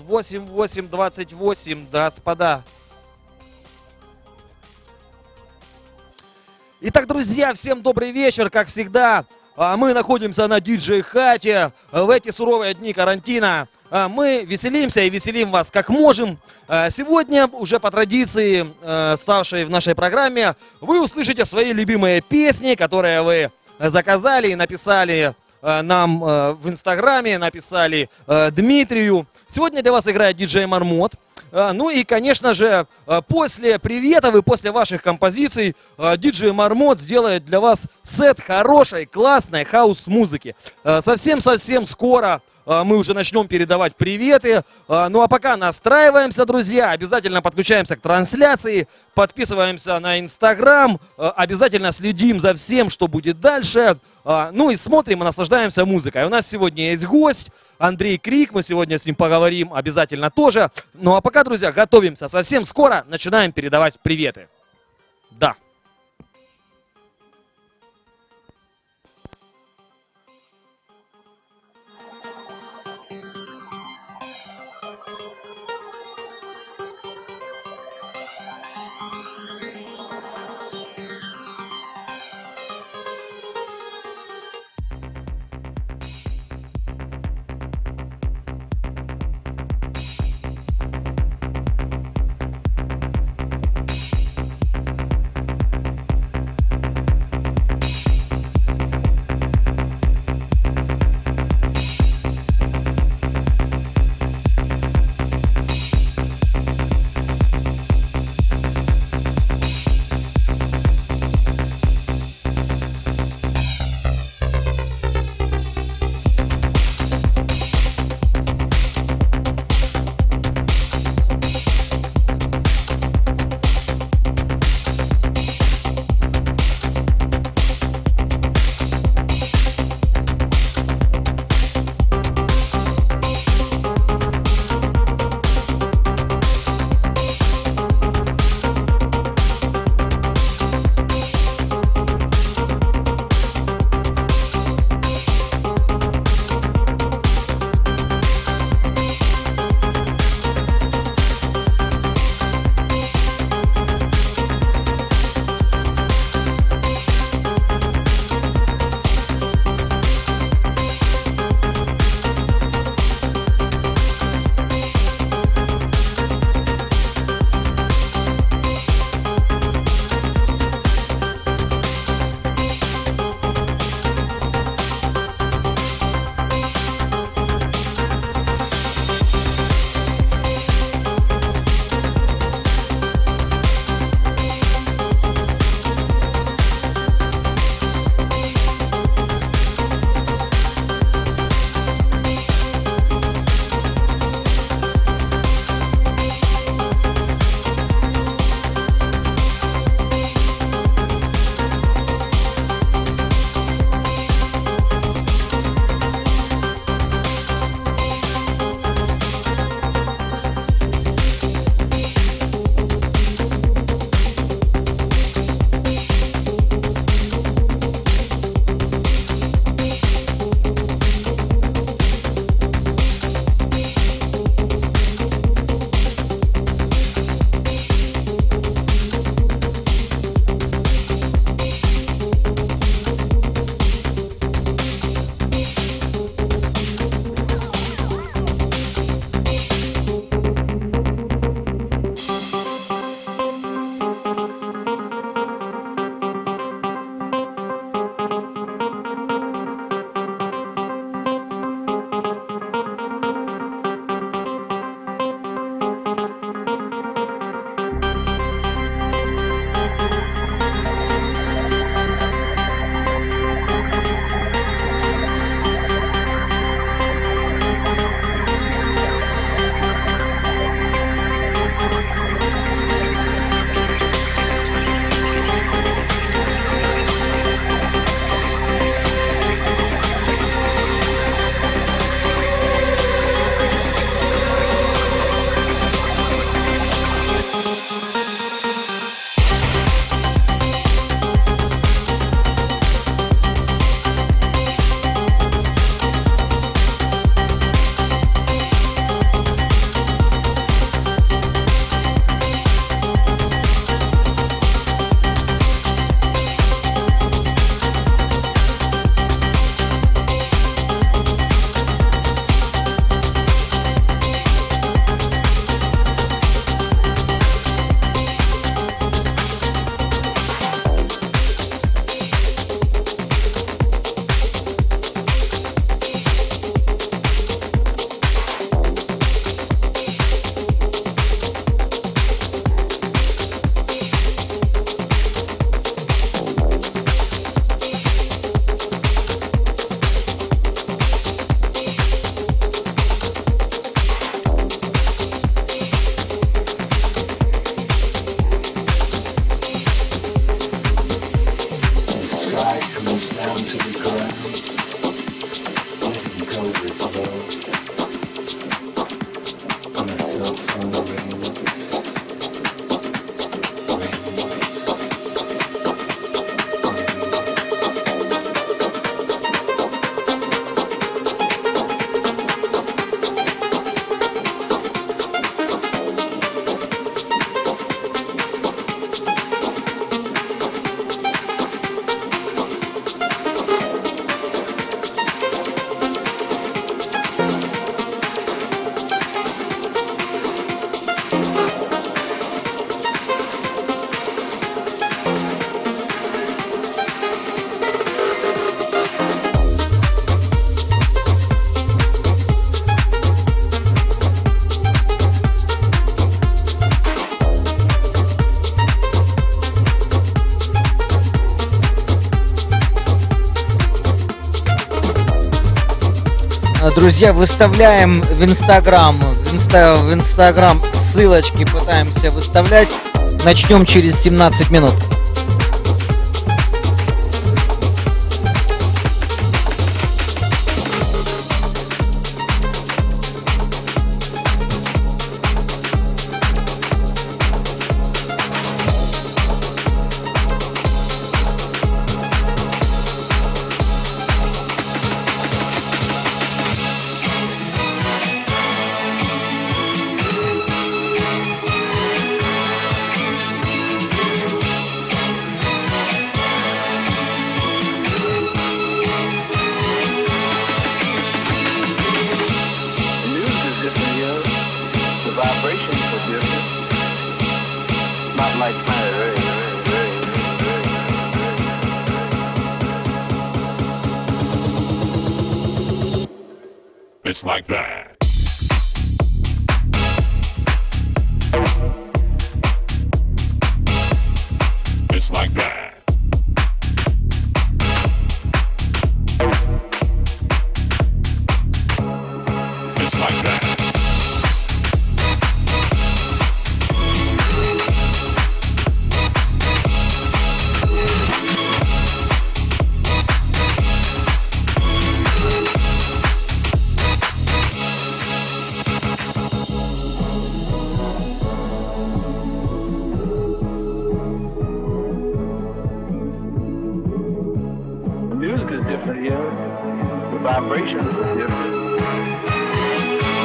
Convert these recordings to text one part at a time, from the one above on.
8828, господа. Итак, друзья, всем добрый вечер, как всегда. А, Мы находимся на диджей-хате в эти суровые дни карантина. А, Мы веселимся и веселим вас как можем. А, Сегодня, уже по традиции, ставшей в нашей программе, вы услышите свои любимые песни, которые вы заказали и написали нам в Инстаграме, написали Дмитрию. Сегодня для вас играет диджей Мармот. А, Ну и, конечно же, а, после приветов и после ваших композиций а, диджей Мармот сделает для вас сет хорошей, классной хаос-музыки. Совсем-совсем скоро мы уже начнем передавать приветы. А, Ну а пока настраиваемся, друзья, обязательно подключаемся к трансляции, подписываемся на Инстаграм, а, обязательно следим за всем, что будет дальше. А, Ну и смотрим и наслаждаемся музыкой. У нас сегодня есть гость. Андрей Крик, мы сегодня с ним поговорим обязательно тоже. Ну а пока, друзья, готовимся. Совсем скоро начинаем передавать приветы. Друзья, выставляем в Инстаграм, в, инста, в Инстаграм ссылочки пытаемся выставлять. Начнем через 17 минут.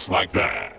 just like that.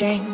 Change.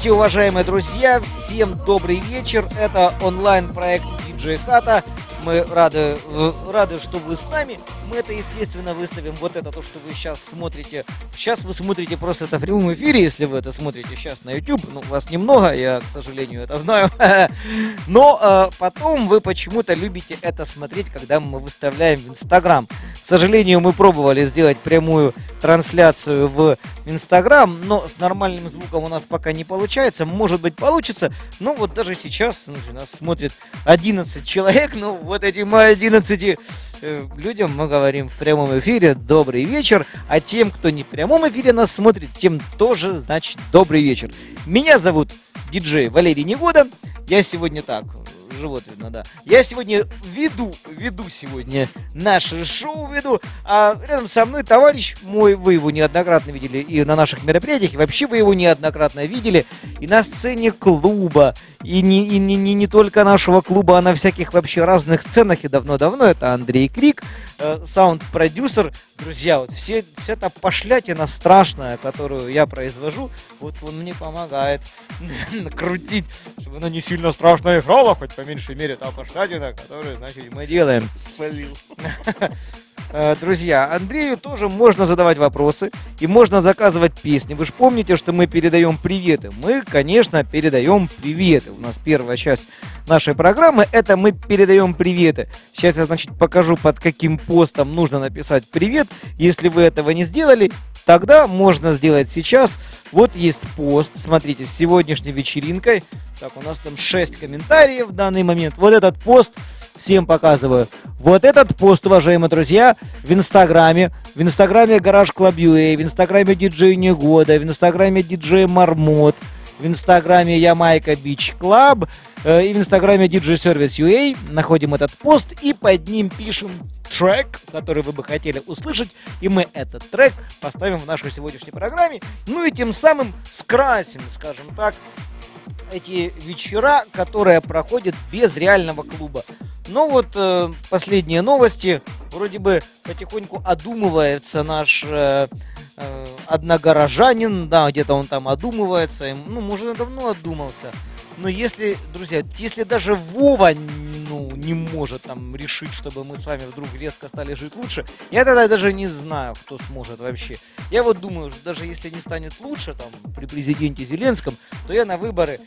Здравствуйте, уважаемые друзья! Всем добрый вечер! Это онлайн-проект DJ Хата. Мы рады, э, рады, что вы с нами. Мы это, естественно, выставим. Вот это то, что вы сейчас смотрите. Сейчас вы смотрите просто это в прямом эфире, если вы это смотрите сейчас на YouTube. Ну, вас немного, я, к сожалению, это знаю. Но э, потом вы почему-то любите это смотреть, когда мы выставляем в Инстаграм. К сожалению, мы пробовали сделать прямую трансляцию в Инстаграм, но с нормальным звуком у нас пока не получается. Может быть, получится. Но вот даже сейчас ну, нас смотрит 11 человек. Ну, вот этим 11 э, людям мы говорим в прямом эфире «Добрый вечер», а тем, кто не в прямом эфире нас смотрит, тем тоже, значит, «Добрый вечер». Меня зовут диджей Валерий Негода. Я сегодня так, живот видно, да. Я сегодня веду, веду сегодня наше шоу веду, а рядом со мной товарищ мой, вы его неоднократно видели и на наших мероприятиях, и вообще вы его неоднократно видели и на сцене клуба, и не, и не, не, не только нашего клуба, а на всяких вообще разных сценах и давно-давно. Это Андрей Крик, э, саунд-продюсер. Друзья, вот все, вся эта пошлятина страшная, которую я произвожу, вот он мне помогает крутить, чтобы она не сильно страшно играла, хоть по меньшей мере та пошлятина, которую, значит, мы делаем. Э, Друзья, Андрею тоже можно задавать вопросы и можно заказывать песни. Вы же помните, что мы передаем приветы. Мы, конечно, передаем приветы. У нас первая часть нашей программы это мы передаем приветы. Сейчас я, значит, покажу, под каким постом нужно написать привет. Если вы этого не сделали, тогда можно сделать сейчас. Вот есть пост, смотрите, с сегодняшней вечеринкой. Так, у нас там 6 комментариев в данный момент. Вот этот пост всем показываю. Вот этот пост, уважаемые друзья, в Инстаграме, в Инстаграме Garage Club UA, в Инстаграме Диджей Негода, в Инстаграме Диджей Мармот, в Инстаграме Ямайка Beach Club э, и в Инстаграме DJ Service UA находим этот пост и под ним пишем трек, который вы бы хотели услышать, и мы этот трек поставим в нашей сегодняшней программе, ну и тем самым скрасим, скажем так, эти вечера, которые проходят без реального клуба. Но вот э, последние новости, вроде бы потихоньку одумывается наш э, э, одногорожанин, да, где-то он там одумывается, ну, может, давно одумался. Но если, друзья, если даже Вова ну, не может там решить, чтобы мы с вами вдруг резко стали жить лучше, я тогда даже не знаю, кто сможет вообще. Я вот думаю, что даже если не станет лучше там при президенте Зеленском, то я на выборы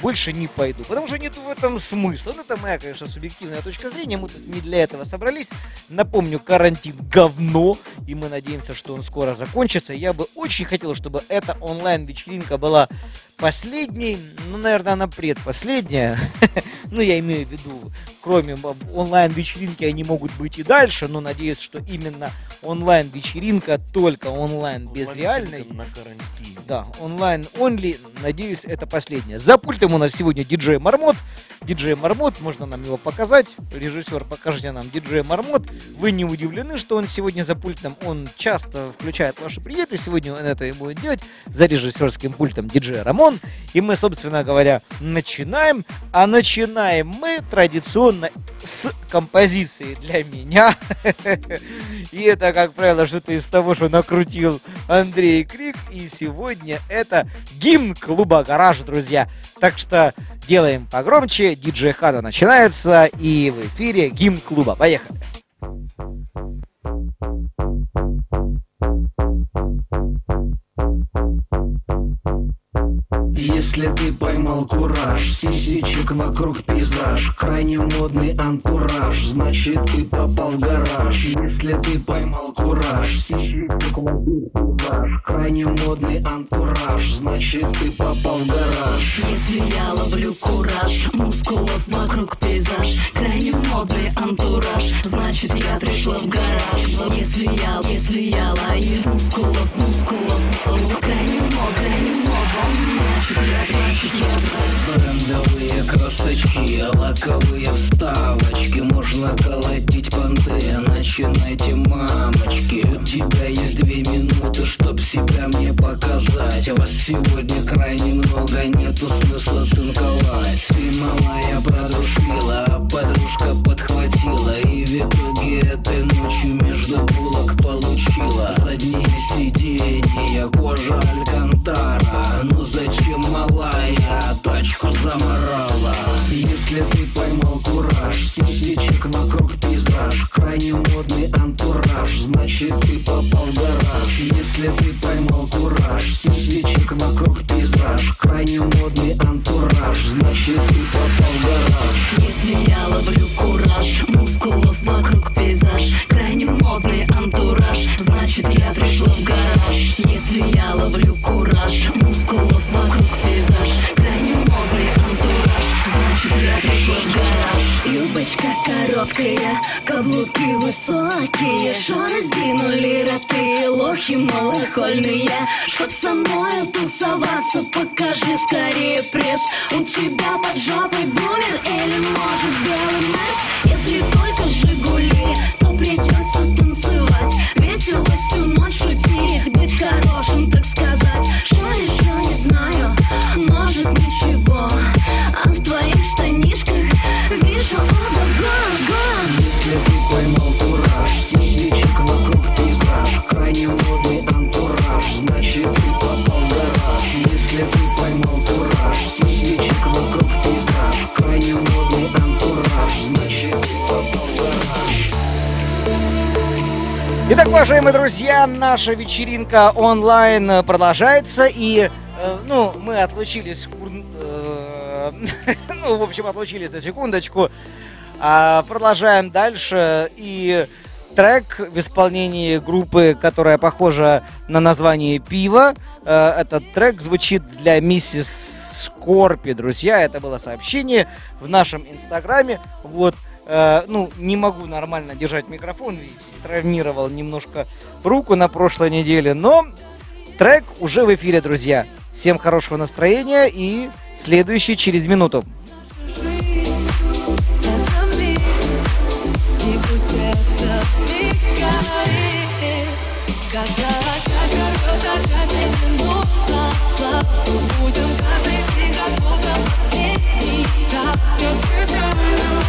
больше не пойду. Потому что нет в этом смысла. Ну, это моя, конечно, субъективная точка зрения. Мы тут не для этого собрались. Напомню, карантин говно. И мы надеемся, что он скоро закончится. Я бы очень хотел, чтобы эта онлайн-вечеринка была последней. Ну, наверное, она предпоследняя. Ну, я имею в виду, кроме онлайн-вечеринки, они могут быть и дальше. Но надеюсь, что именно онлайн-вечеринка, только онлайн, без реальной. На карантине. Да, онлайн only. Надеюсь, это последнее. За пультом у нас сегодня диджей Мармот. Диджей Мармот, можно нам его показать. Режиссер, покажите нам диджей Мармот. Вы не удивлены, что он сегодня за пультом. Он часто включает ваши приветы. Сегодня он это и будет делать за режиссерским пультом диджей Рамон. И мы, собственно говоря, начинаем. А начинаем мы традиционно с композиции для меня. И это, как правило, что-то из того, что накрутил Андрей Крик. И сегодня это гимн клуба «Гараж», друзья. Так что делаем погромче. Диджей Хада начинается. И в эфире гимн клуба. Поехали. Thank. Если ты поймал кураж, сисичек вокруг пейзаж Крайне модный антураж, значит ты попал в гараж. Если ты поймал кураж, сисичек вокруг пейзаж Крайне модный антураж, значит ты попал в гараж. Если я ловлю кураж, мускулов вокруг пейзаж Крайне модный антураж, значит я пришла в гараж. Если я, если я ловлю мускулов, мускулов Брендовые красочки, лаковые вставочки. Можно колотить понты, начинайте мамочки. У тебя есть две минуты, чтоб себя мне показать. Вас сегодня крайне много, нету смысла цинковать. Ты малая продрушила, а подружка подхватила. И в итоге этой ночью между булок получила. Задние сиденья, кожа алькантара. Ну зачем малая тачку заморала? Если ты поймал кураж, сисичек вокруг пейзаж. Крайне модный антураж, значит ты попал в гараж. Если ты поймал кураж, сисичек вокруг пейзаж. Крайне модный антураж, значит ты попал в гараж. Если я ловлю кураж, мускулов вокруг пейзаж. Крайне модный антураж, значит я пришла в гараж. Если я ловлю кураж, мускулов вокруг пейзаж. Крайне модный антураж, значит я пришла в гараж. Юбочка короткая, каблуки высокие. Шо раздвинули роты, лохи малохольные. Чтоб со мною тусоваться, покажи скорее пресс. У тебя под жопой бумер или может белый месс Если только Жигули, то придется танцевать Весело всю ночь шутить, быть хорошим, так сказать. Что еще уважаемые друзья, наша вечеринка онлайн э, продолжается, и, э, ну, мы отлучились, э, ну, в общем, отлучились на секундочку, А, продолжаем дальше, и трек в исполнении группы, которая похожа на название пива, Э, этот трек звучит для миссис Скорпи, друзья, это было сообщение в нашем инстаграме, вот, Э, ну, не могу нормально держать микрофон, видите, травмировал немножко руку на прошлой неделе, но трек уже в эфире, друзья. Всем хорошего настроения и следующий через минуту. Будем каждый день как будто последний раз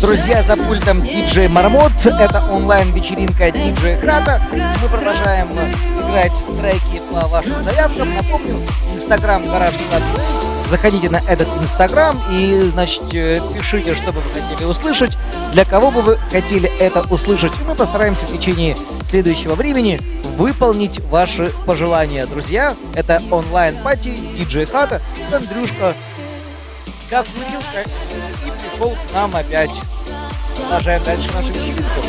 Друзья, за пультом диджей Мармот. Это онлайн-вечеринка диджей Хата. Мы продолжаем играть треки по вашим заявкам. Напомню, Инстаграм Garage Club Заходите на этот Инстаграм и, значит, э, пишите, что бы вы хотели услышать, для кого бы вы хотели это услышать. И мы постараемся в течение следующего времени выполнить ваши пожелания. Друзья, это онлайн-party диджей Хата. Андрюшка курил, как и пришел к нам опять. Продолжаем дальше нашу вечеринку.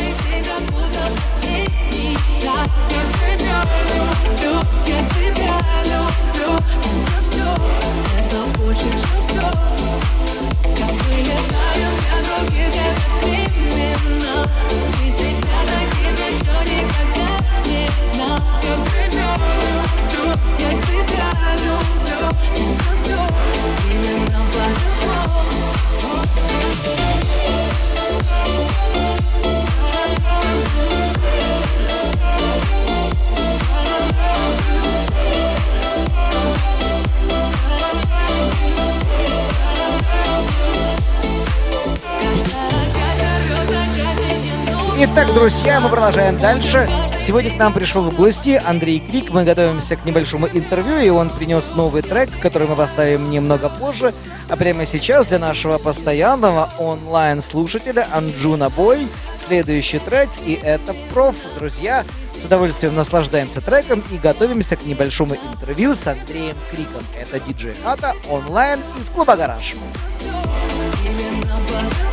Я тебя люблю, это все, Итак, друзья, мы продолжаем дальше. Сегодня к нам пришел в гости Андрей Крик. Мы готовимся к небольшому интервью, и он принес новый трек, который мы поставим немного позже. А прямо сейчас для нашего постоянного онлайн-слушателя Анджуна Бой следующий трек, и это проф. Друзья, с удовольствием наслаждаемся треком и готовимся к небольшому интервью с Андреем Криком. Это диджей Хата онлайн из клуба Гараж. Или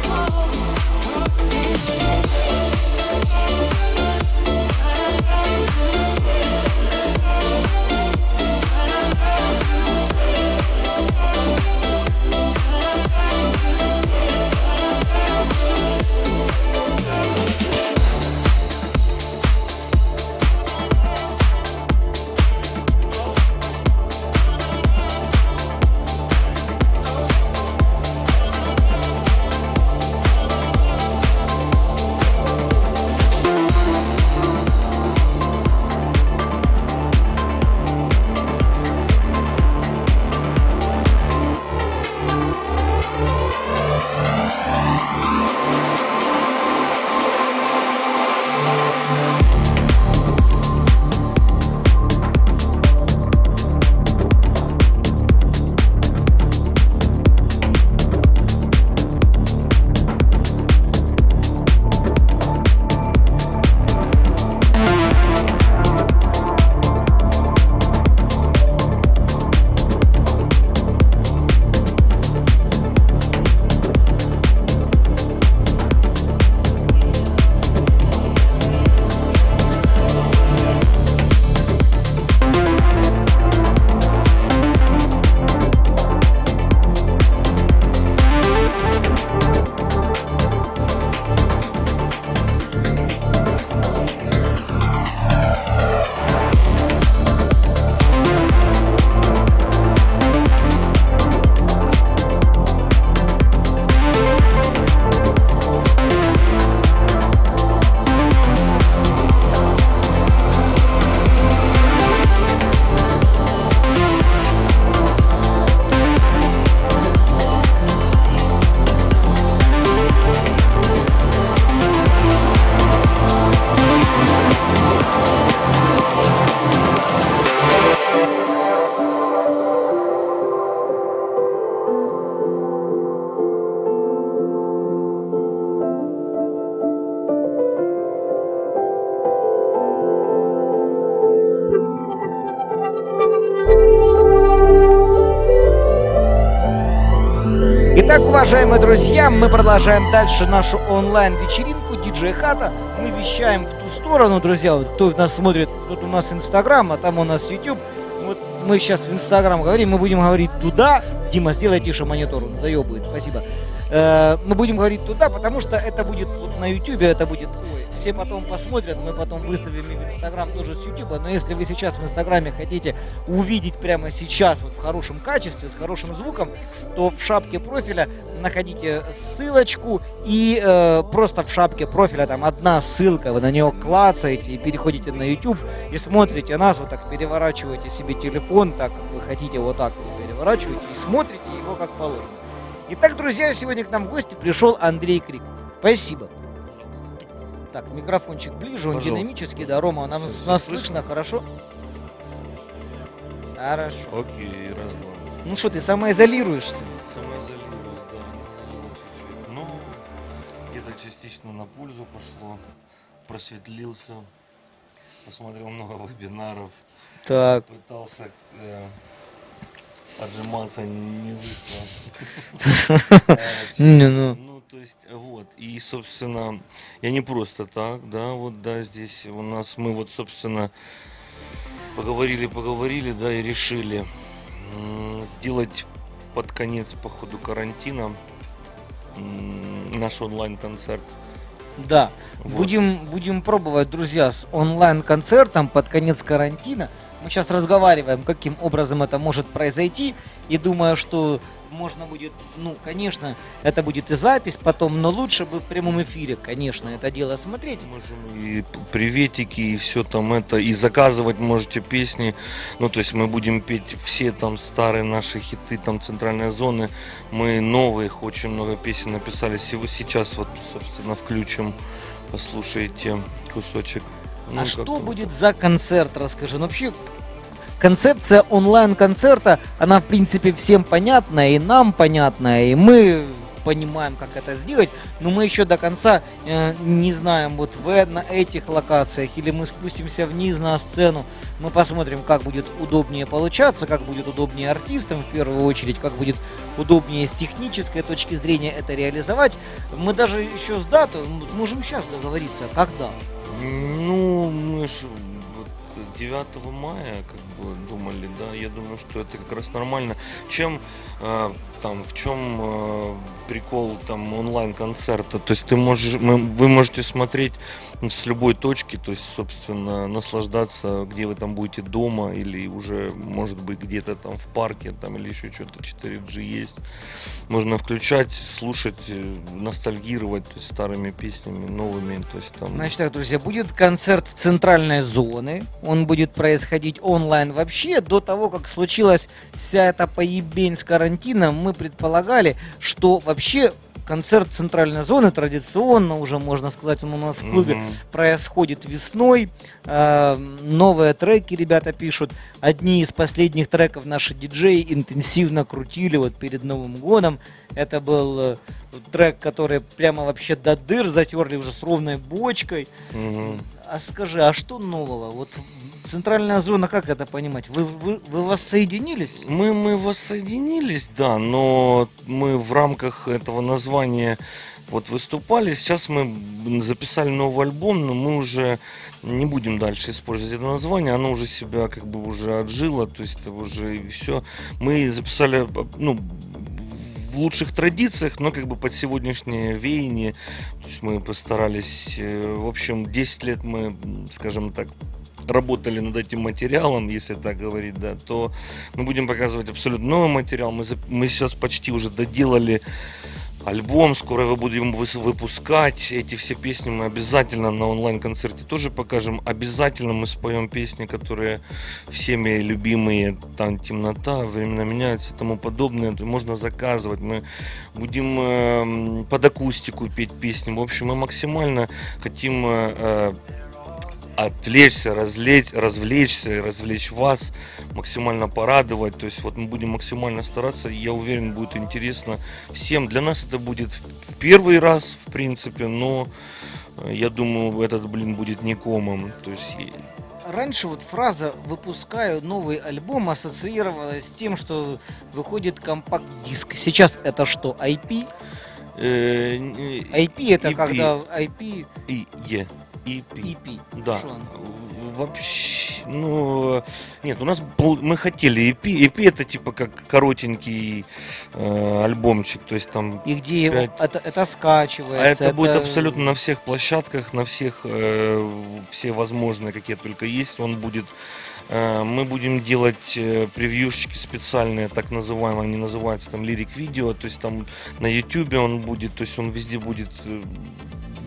уважаемые друзья, мы продолжаем дальше нашу онлайн-вечеринку Диджей Хата. Мы вещаем в ту сторону, друзья, вот кто нас смотрит, тут у нас Инстаграм, а там у нас YouTube. Вот мы сейчас в Инстаграм говорим, мы будем говорить туда. Дима, сделай тише монитор, он заебывает, спасибо. Э, мы будем говорить туда, потому что это будет вот на YouTube, это будет все потом посмотрят, мы потом выставим в Инстаграм тоже с YouTube, но если вы сейчас в Инстаграме хотите увидеть прямо сейчас вот в хорошем качестве, с хорошим звуком, то в шапке профиля находите ссылочку и э, просто в шапке профиля там одна ссылка, вы на нее клацаете и переходите на YouTube и смотрите нас, вот так переворачиваете себе телефон, так как вы хотите, вот так вот переворачиваете и смотрите его как положено. Итак, друзья, сегодня к нам в гости пришел Андрей Крик. Спасибо. Так, микрофончик ближе, он Пожалуйста, динамический, да, Рома, нам, всё нас слышно? слышно, хорошо? Хорошо. Окей, раз, два. Ну что, ты самоизолируешься? Самоизолировалась, частично на пользу пошло, просветлился, посмотрел много вебинаров, Так, пытался э, отжиматься, не вышло. Не, ну. Ну, то есть, вот, и, собственно, я не просто так, да, вот, да, здесь у нас, мы вот, собственно, поговорили, поговорили, да, и решили сделать под конец, по ходу карантина, наш онлайн-концерт. Да. Вот. Будем, будем пробовать, друзья, с онлайн-концертом под конец карантина. Мы сейчас разговариваем, каким образом это может произойти. И думаю, что можно будет, ну, конечно, это будет и запись потом, но лучше бы в прямом эфире, конечно, это дело смотреть. Можем и приветики, и все там это, и заказывать можете песни. Ну, то есть мы будем петь все там старые наши хиты, там центральной зоны. Мы новых, очень много песен написали. Сейчас вот, собственно, включим послушаете кусочек. Ну, а что будет за концерт, расскажи. Ну, вообще, концепция онлайн-концерта, она, в принципе, всем понятна, и нам понятна, и мы понимаем, как это сделать, но мы еще до конца э, не знаем, вот в, на этих локациях, или мы спустимся вниз на сцену, мы посмотрим, как будет удобнее получаться, как будет удобнее артистам в первую очередь, как будет удобнее с технической точки зрения это реализовать. Мы даже еще с датой можем сейчас договориться, когда. Ну, мы же 9 мая как бы думали, да, я думаю, что это как раз нормально. Чем э, там, в чем э, прикол там онлайн-концерта? То есть ты можешь, мы- вы можете смотреть с любой точки, то есть, собственно, наслаждаться, где вы там будете дома или уже, может быть, где-то там в парке там или еще что-то 4G есть. Можно включать, слушать, э, ностальгировать то есть, старыми песнями, новыми, то есть там. Значит так, друзья, будет концерт центральной зоны. Он будет происходить онлайн вообще. До того, как случилась вся эта поебень с карантином, мы предполагали, что вообще концерт центральной зоны традиционно уже, можно сказать, он у нас в клубе Мгм. происходит весной. Э, новые треки ребята пишут. Одни из последних треков наши диджеи интенсивно крутили вот перед Новым годом. Это был э, трек, который прямо вообще до дыр затерли уже с ровной бочкой. Мгм. А скажи, а что нового? Вот центральная зона, как это понимать? Вы, вы, вы воссоединились? Мы, мы воссоединились, да, но мы в рамках этого названия вот выступали. Сейчас мы записали новый альбом, но мы уже не будем дальше использовать это название. Оно уже себя как бы уже отжило, то есть это уже все. Мы записали, ну, в лучших традициях, но как бы под сегодняшнее веяние. То есть мы постарались, э, в общем, 10 лет мы, скажем так, работали над этим материалом, если так говорить, да, то мы будем показывать абсолютно новый материал. Мы, мы сейчас почти уже доделали альбом, скоро его будем выпускать. Эти все песни мы обязательно на онлайн-концерте тоже покажем. Обязательно мы споем песни, которые всеми любимые, там «Темнота», «Времена меняются» и тому подобное. Можно заказывать. Мы будем эм, под акустику петь песни. В общем, мы максимально хотим э, э, отвлечься, разлечь, развлечься и развлечь вас, максимально порадовать. То есть вот мы будем максимально стараться, и я уверен, будет интересно всем. Для нас это будет в первый раз, в принципе, но э, я думаю, этот, блин, будет не комом. То есть Раньше вот фраза «выпускаю новый альбом» ассоциировалась с тем, что выходит компакт-диск. Сейчас это что, IP? э, не- IP это когда IP, и е, EP. EP. Да. Вообще, ну, нет, у нас был, мы хотели EP. EP это типа как коротенький э, альбомчик, то есть там И где его- Пять. это, это скачивается? А это, будет абсолютно на всех площадках, на всех, э, все возможные, какие только есть. Он будет, э, мы будем делать э, превьюшечки специальные, так называемые, они называются там лирик видео, то есть там на YouTube он будет, то есть он везде будет э,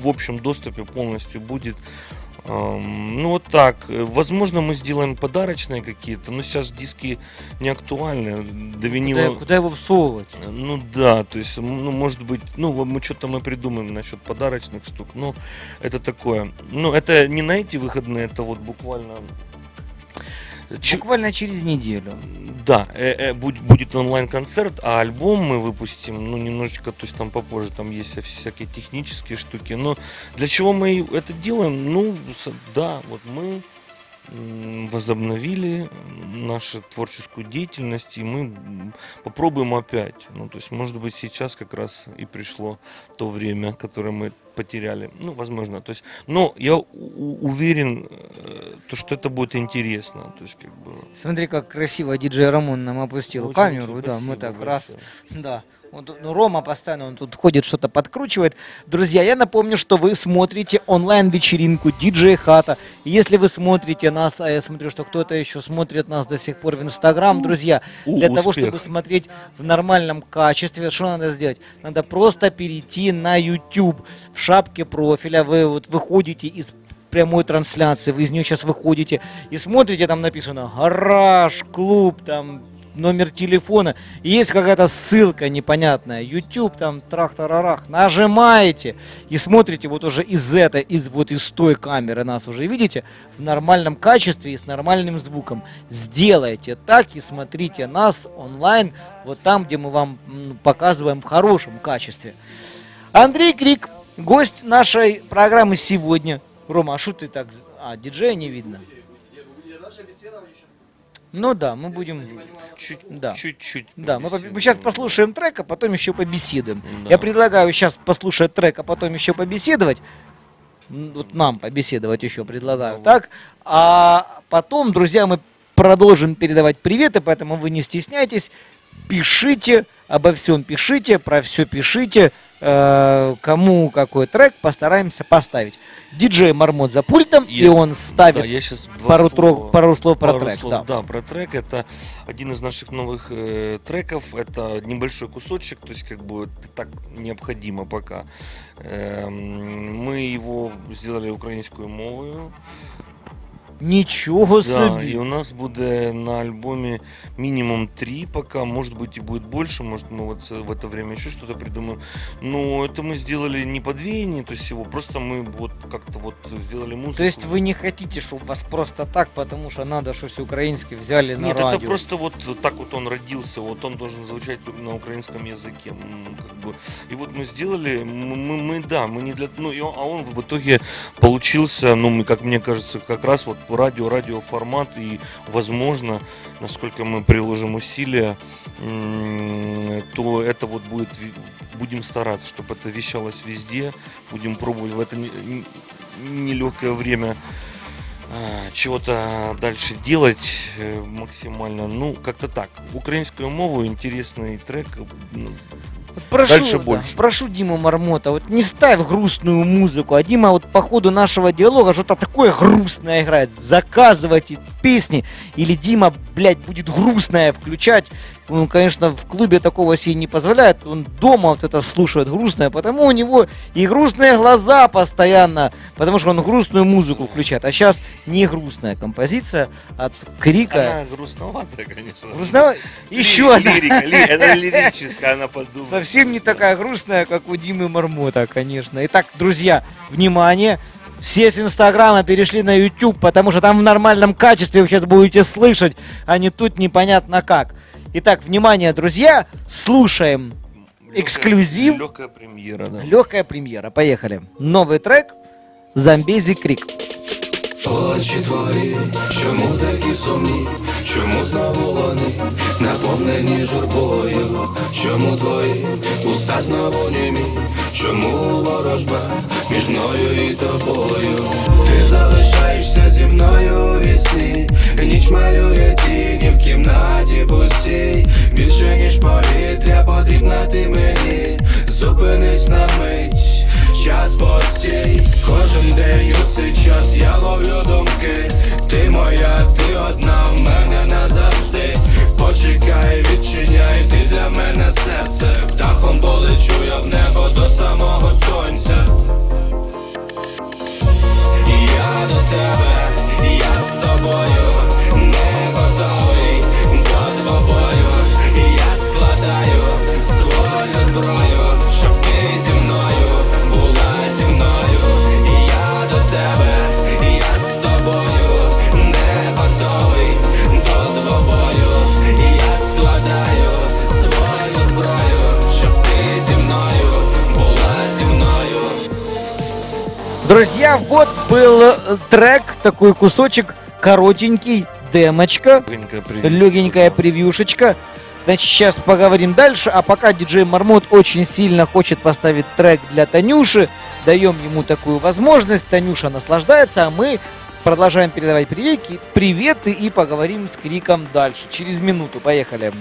в общем доступе полностью будет. Ну вот так. Э, Возможно, мы сделаем подарочные какие-то, но сейчас диски не актуальны. До винила. Куда, куда его всовывать? Ну да, то есть, ну, может быть, ну, мы что-то мы придумаем насчет подарочных штук, но это такое. Ну, это не на эти выходные, это вот буквально... Буквально через неделю. Да, э, э, будь- будет онлайн-концерт, а альбом мы выпустим, ну, немножечко, то есть там попозже, там есть вся- всякие технические штуки. Но для чего мы это делаем? Ну, да, вот мы возобновили нашу творческую деятельность, и мы попробуем опять. Ну, то есть, может быть, сейчас как раз и пришло то время, которое мы потеряли. Ну, возможно. То есть, но я уверен, э, то, что это будет интересно. То есть, как бы... Смотри, как красиво диджей Рамон нам опустил Очень камеру. Да, мы так раз. большое. Да. Вот, ну, Рома постоянно он тут ходит, что-то подкручивает. Друзья, я напомню, что вы смотрите онлайн-вечеринку диджей Хата. Если вы смотрите нас, а я смотрю, что кто-то еще смотрит нас до сих пор в Инстаграм, друзья, у, для того, успех. чтобы смотреть в нормальном качестве, что надо сделать? Надо просто перейти на YouTube. В шапке профиля вы вот выходите из прямой трансляции, вы из нее сейчас выходите и смотрите, там написано гараж, клуб, там номер телефона, есть какая-то ссылка непонятная, YouTube там, трах-тарарах, нажимаете и смотрите вот уже из этой, из вот из той камеры нас уже видите в нормальном качестве и с нормальным звуком. Сделайте так и смотрите нас онлайн, вот там, где мы вам показываем в хорошем качестве. Андрей Крик, гость нашей программы сегодня. Рома, а что ты так... А, диджея не видно. Ну да, мы будем... Чуть, Да. Чуть-чуть. Да, мы, побеседуем. сейчас послушаем трек, а потом еще побеседуем. Да. Я предлагаю сейчас послушать трек, а потом еще побеседовать. Вот нам побеседовать еще предлагаю. Давай. Так? А потом, друзья, мы продолжим передавать приветы, поэтому вы не стесняйтесь. Пишите, обо всем пишите, про все пишите. Э, кому какой трек постараемся поставить. Диджей Мармот за пультом, и Я- он ставит Да, я сейчас пару, тро- пару слов про Пару трек. слов, да. да. про трек. Это один из наших новых э, треков. Это небольшой кусочек, то есть как бы так необходимо пока. Эм, мы его сделали українською мовою. Ничего Да, себе. и у нас будет на альбоме минимум три пока, может быть и будет больше, может мы вот в это время еще что-то придумаем. Но это мы сделали не по двеянию, то есть его просто мы вот как-то вот сделали музыку. То есть вы не хотите, чтобы вас просто так, потому что надо что все украинский взяли на Нет, радио? это просто вот так вот он родился, вот он должен звучать на украинском языке, как бы. И вот мы сделали, мы, мы, мы, да, мы не для, ну, и он- а он в итоге получился, ну, мы, как мне кажется, как раз вот радио, радио формат и, возможно, насколько мы приложим усилия, то это вот будет, будем стараться, чтобы это вещалось везде, будем пробовать в это не- не- нелегкое время а, чего-то дальше делать э, максимально. Ну, как-то так. Украинскую мову, интересный трек. Вот прошу, Дальше да, больше. прошу Диму Мармота, вот не ставь грустную музыку, а Дима вот по ходу нашего диалога что-то такое грустное играет. Заказывайте песни, или Дима, блядь, будет грустное включать. Он, конечно, в клубе такого себе не позволяет, он дома вот это слушает грустное, потому у него и грустные глаза постоянно, потому что он грустную музыку включает. А сейчас не грустная композиция от Крика. Она грустноватая, конечно. Грустного... Ли- Еще одна. Лирика, ли- это лирическая, она подумала. Совсем не такая грустная, как у Димы Мармота, конечно. Итак, друзья, внимание! Все с Инстаграма перешли на YouTube, потому что там в нормальном качестве вы сейчас будете слышать, а не тут непонятно как. Итак, внимание, друзья, слушаем Легкая- эксклюзив. Легкая премьера, да. легкая премьера. Поехали. Новый трек Замбези Крик. Очі твої, чому такі сумні, чому знову вони наповнені журбою, чому твої уста знову німі, чому ворожба між мною і тобою? Ти залишаєшся зі мною у вісні, ніч малює тіні в кімнаті пустій, більше ніж повітря потрібна ти мені, зупинись на мить. Час постій, кожен день у цей час я ловлю думки. Ти моя, ти одна в мене назавжди. Почекай, відчиняй, ти для мене серце. Птахом полечу я в небо до самого сонця. Я до тебе, я з тобою, не готовий до двобою. Я складаю свою зброю, Друзья, вот был э, трек, такой кусочек коротенький, демочка. Легенькая превьюшка, легенькая да. превьюшечка. Значит, сейчас поговорим дальше, а пока диджей Мармот очень сильно хочет поставить трек для Танюши, даем ему такую возможность, Танюша наслаждается, а мы продолжаем передавать приветики, приветы и поговорим с Криком дальше. Через минуту, поехали.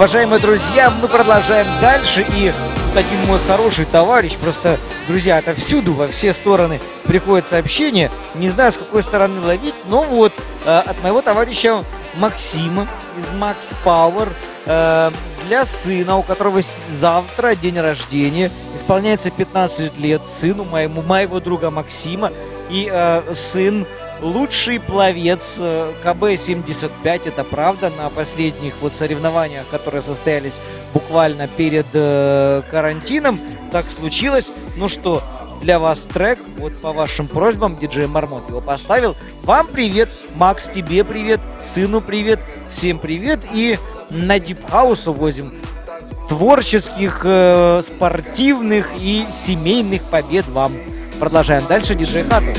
Уважаемые друзья, мы продолжаем дальше. И один мой хороший товарищ, просто, друзья, это всюду, во все стороны приходят сообщения. Не знаю, с какой стороны ловить, но вот э, от моего товарища Максима из Max Power э, для сына, у которого завтра день рождения, исполняется 15 лет сыну моему, моего друга Максима. И э, сын лучший пловец э, КБ-75, это правда, на последних вот соревнованиях, которые состоялись буквально перед э, карантином. Так случилось. Ну что, для вас трек, вот по вашим просьбам, диджей Мармот его поставил. Вам привет, Макс, тебе привет, сыну привет, всем привет. И на deep house увозим творческих, э, спортивных и семейных побед вам. Продолжаем дальше, диджей Хату.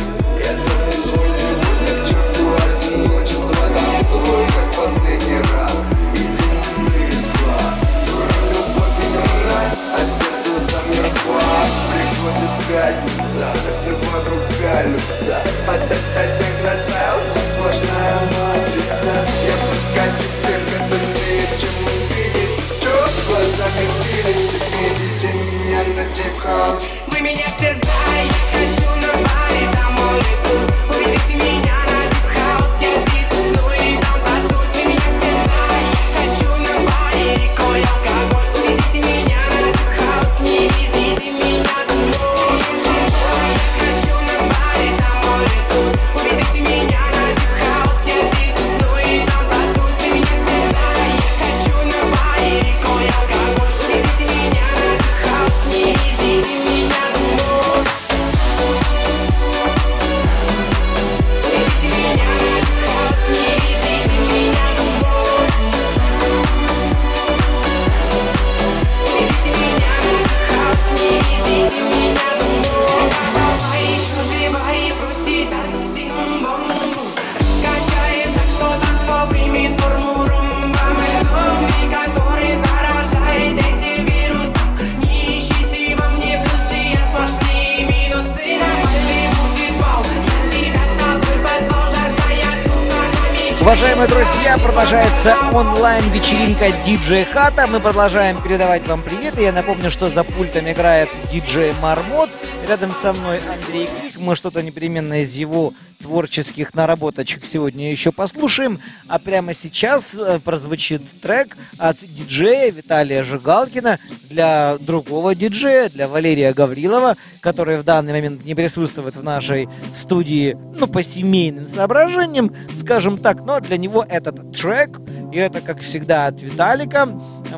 Уважаемые друзья, продолжается онлайн-вечеринка диджей Хата. Мы продолжаем передавать вам привет. И я напомню, что за пультом играет диджей Мармот. Рядом со мной Андрей Крик. Мы что-то непременно из его творческих наработочек сегодня еще послушаем. А прямо сейчас э, прозвучит трек от диджея Виталия Жигалкина для другого диджея, для Валерия Гаврилова, который в данный момент не присутствует в нашей студии, ну, по семейным соображениям, скажем так, но для него этот трек, и это, как всегда, от Виталика,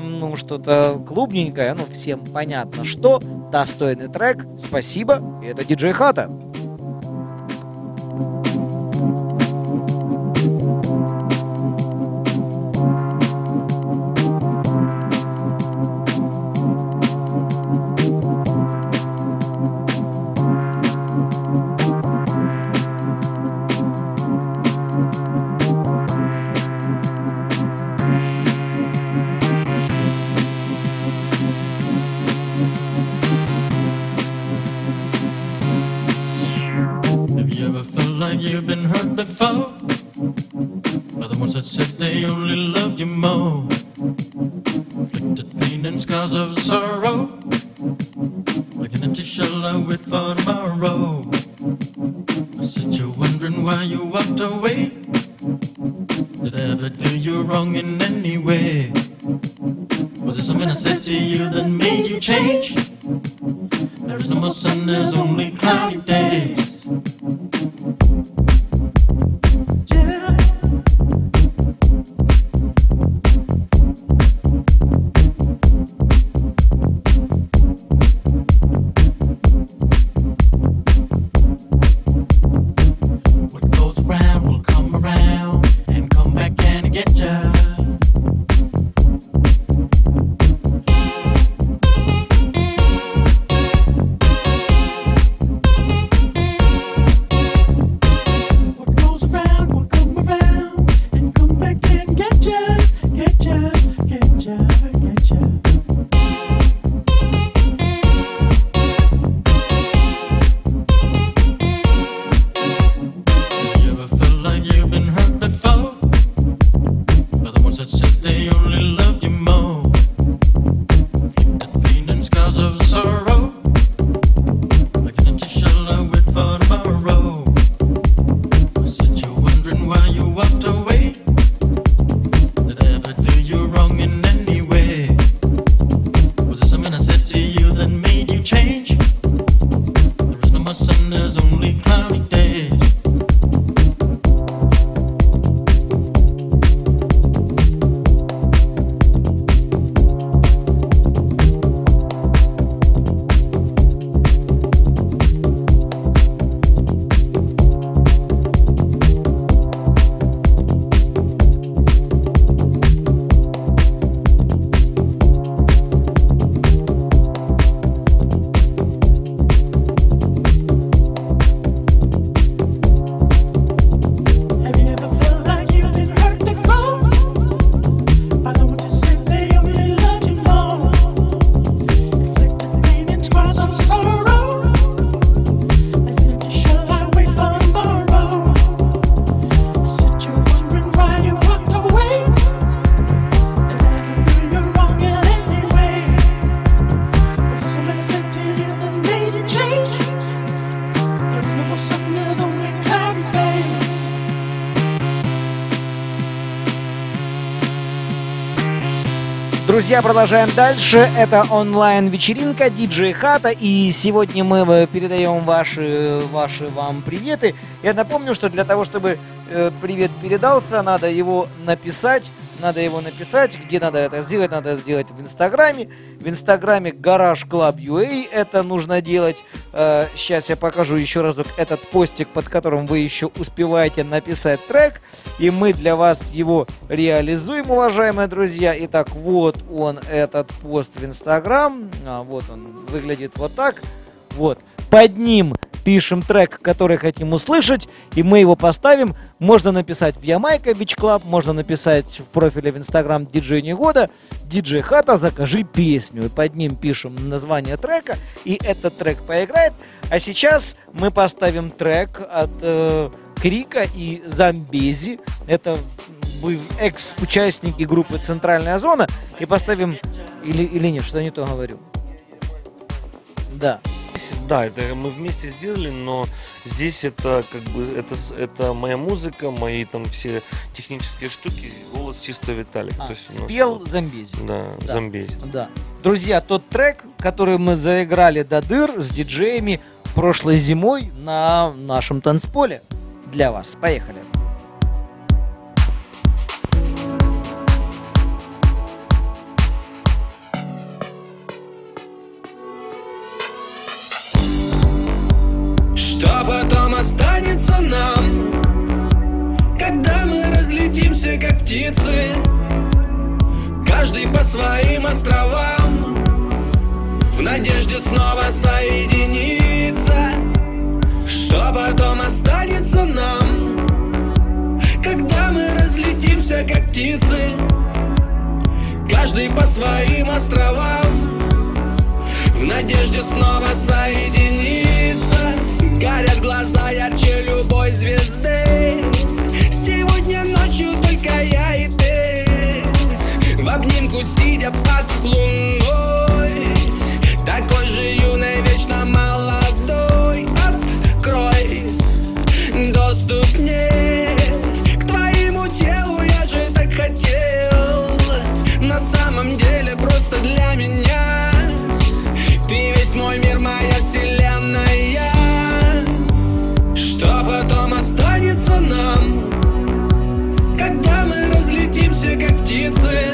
ну, что-то клубненькое, ну, всем понятно, что, достойный трек, спасибо, и это диджей Хата. Друзья, продолжаем дальше. Это онлайн-вечеринка диджей Хата. И сегодня мы э, передаем ваши, ваши вам приветы. Я напомню, что для того, чтобы э, привет передался, надо его написать. Надо его написать. Где надо это сделать? Надо сделать в Инстаграме. В Инстаграме Garage Club UA это нужно делать. Э, сейчас я покажу еще разок этот постик, под которым вы еще успеваете написать трек. И мы для вас его реализуем, уважаемые друзья. Итак, вот он, этот пост в Инстаграм. А, вот он выглядит вот так. Вот. Под ним пишем трек, который хотим услышать, и мы его поставим. Можно написать в Ямайка Beach Club, можно написать в профиле в Инстаграм диджей Негода, диджей Хата, закажи песню. И под ним пишем название трека, и этот трек поиграет. А сейчас мы поставим трек от э, Крика и Замбези. Это экс-участники группы Центральная зона. И поставим... Или, или нет, что я не то говорю. Да. Да, это мы вместе сделали, но здесь это как бы это, это моя музыка, мои там все технические штуки, голос чисто Виталик. А, То есть нас спел вот, Замбези. Да, Да. Замбези. Да. Друзья, тот трек, который мы заиграли до дыр с диджеями прошлой зимой на нашем танцполе. Для вас. Поехали. Останется нам, когда мы разлетимся, как птицы, каждый по своим островам, в надежде снова соединиться. Что потом останется нам, когда мы разлетимся, как птицы, каждый по своим островам, в надежде снова соединиться Горят глаза ярче любой звезды. Сегодня ночью только я и ты. В обнимку сидя под луной. Такой же юной, вечно молодой птицы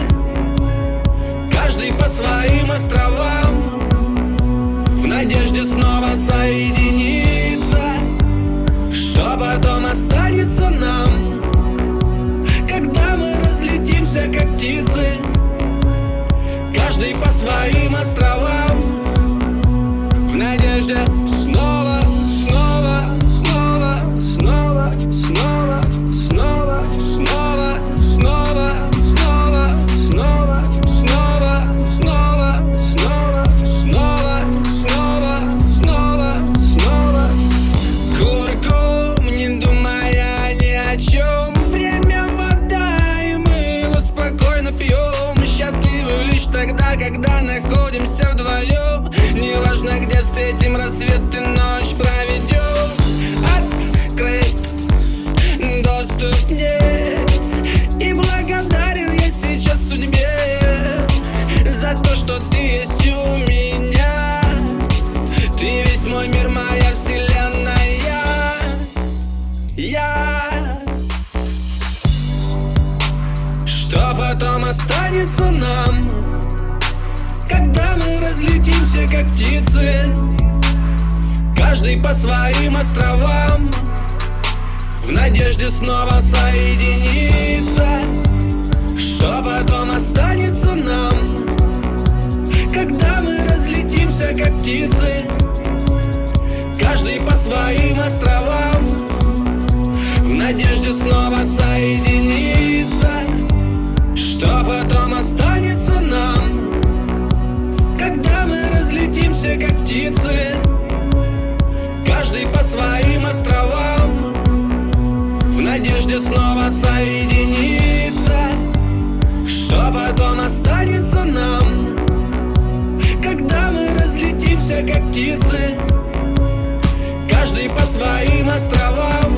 останется нам. Когда мы разлетимся, как птицы Каждый по своим островам В надежде снова соединиться Что потом останется нам. Когда мы разлетимся, как птицы Каждый по своим островам В надежде снова соединиться Что потом останется нам Когда мы разлетимся, как птицы Каждый по своим островам В надежде снова соединиться? Что потом останется нам Когда мы разлетимся, как птицы Каждый по своим островам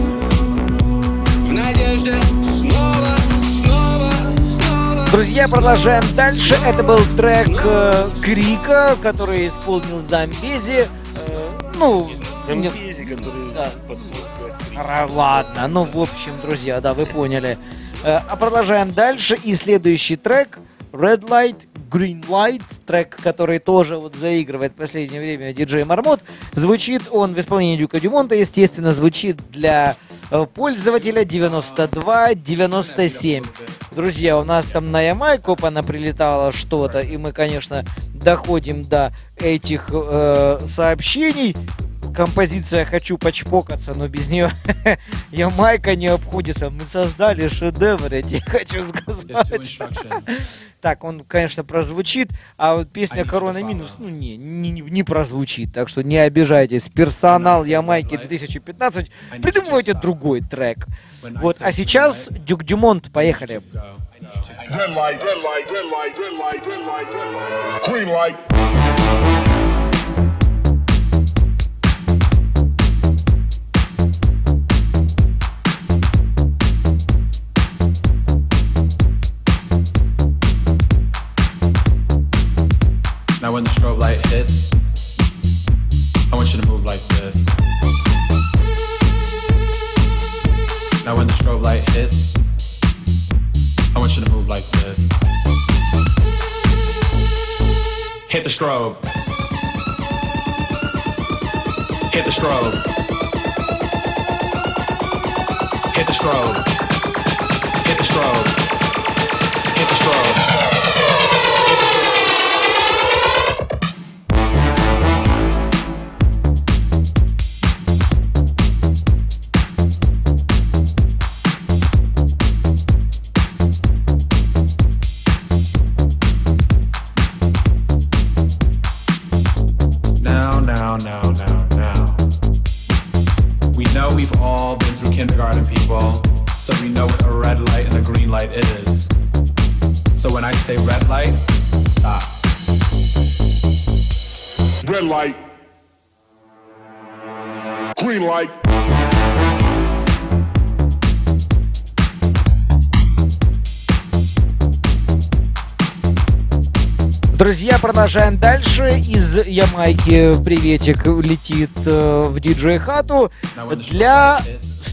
Друзья, продолжаем дальше. Это был трек э, Крика, который исполнил Замбези. Э, ну, Замбези, который Да. Ладно, ну в общем, друзья, да, вы поняли. Э, А продолжаем дальше. И следующий трек Red Light, Green Light, трек, который тоже вот заигрывает в последнее время диджей Мармот. Звучит он в исполнении Дюка Дюмонта, естественно, звучит для пользователя 9297. Друзья, у нас там на Ямайку прилетало что-то, и мы, конечно, доходим до этих э, сообщений. Композиция «Хочу почпокаться», но без нее Ямайка не обходится. Мы создали шедевр, я тебе хочу сказать. Так, он, конечно, прозвучит, а вот песня «Корона минус», ну, не, не, не прозвучит, так что не обижайтесь. Персонал Ямайки 2015, придумывайте другой трек. Вот, а сейчас Дюк Дюмонт, поехали. Red light, red light, red light, red light, red light, red light. Green light. Now when the strobe light hits, I want you to move like this. Now when the strobe light hits, I want you to move like this. Hit the strobe. Hit the strobe. Hit the strobe. Hit the strobe. Hit the strobe. Light. Green light. Друзья, продолжаем дальше. Из Ямайки приветик летит э, в диджей хату. Для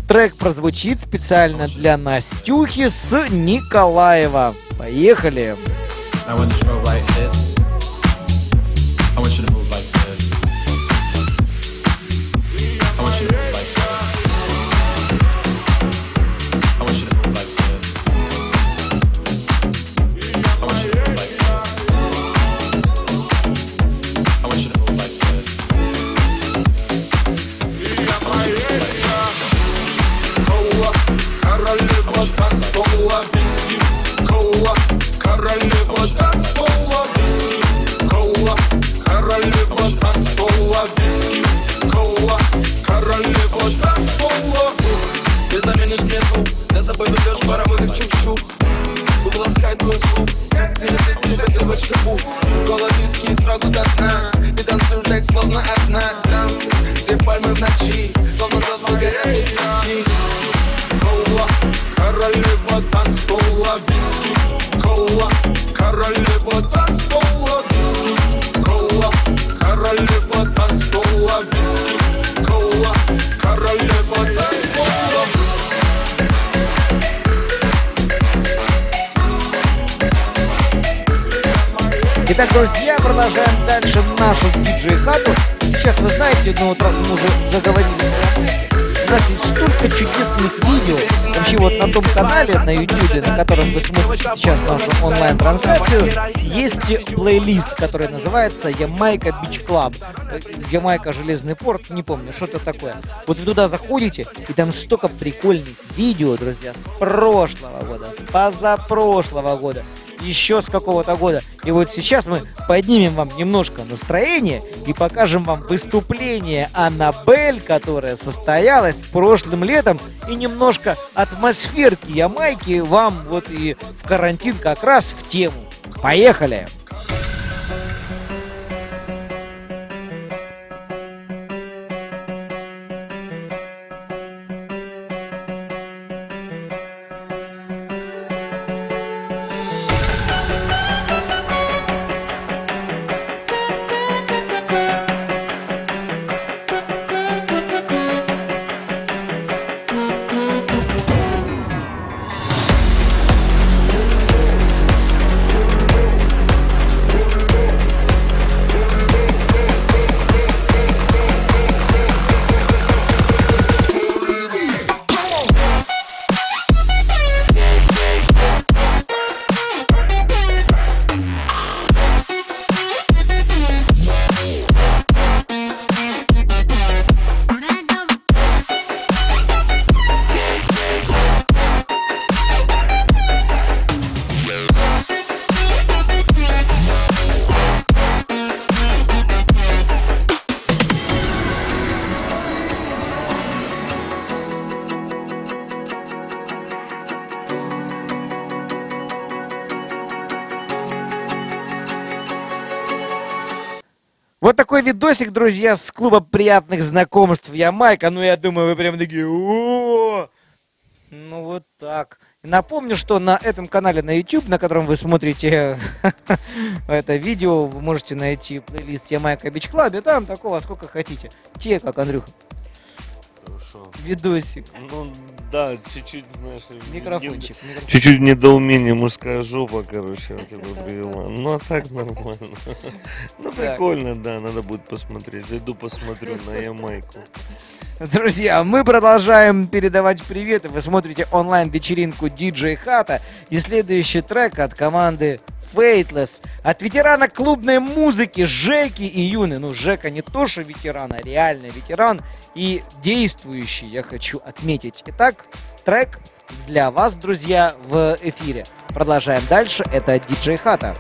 трек прозвучит специально для Настюхи с Николаева. Поехали. I Итак, друзья, продолжаем дальше нашу диджей-хату. Сейчас вы знаете, ну вот раз мы уже заговорили о у нас есть столько чудесных видео. Вообще вот на том канале на YouTube, на котором вы смотрите сейчас нашу онлайн-трансляцию, есть плейлист, который называется Ямайка Beach Club. Ямайка Железный порт, не помню, что-то такое. Вот вы туда заходите, и там столько прикольных видео, друзья, с прошлого года, с позапрошлого года еще с какого-то года. И вот сейчас мы поднимем вам немножко настроение и покажем вам выступление Аннабель, которое состоялось прошлым летом, и немножко атмосферки Ямайки вам вот и в карантин как раз в тему. Поехали! Вот видосик, друзья, с клуба приятных знакомств Ямайка. Ну, я думаю, вы прям такие, о Ну, вот так. Напомню, что на этом канале на YouTube, на котором вы смотрите это видео, вы можете найти плейлист Ямайка Beach Club е. Там такого сколько хотите. Те, как Андрюха. Хорошо. Видосик. Ну да, чуть-чуть, знаешь, не- Микрофончик. микрофон. Чуть-чуть недоумение, мужская жопа, короче, вот тебя привела. Ну а так нормально. Ну прикольно, да, надо будет посмотреть. Зайду посмотрю на Ямайку. Друзья, мы продолжаем передавать приветы. Вы смотрите онлайн-вечеринку DJ Хата. И следующий трек от команды Fateless. От ветерана клубной музыки Жеки и Юны. Ну, Жека не то, что ветеран, а реальный ветеран. И действующий, я хочу отметить. Итак, трек для вас, друзья, в эфире. Продолжаем дальше. Это DJ Хата.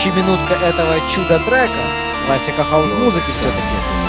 Еще минутка этого чудо-трека. Классика хаус-музыки все-таки.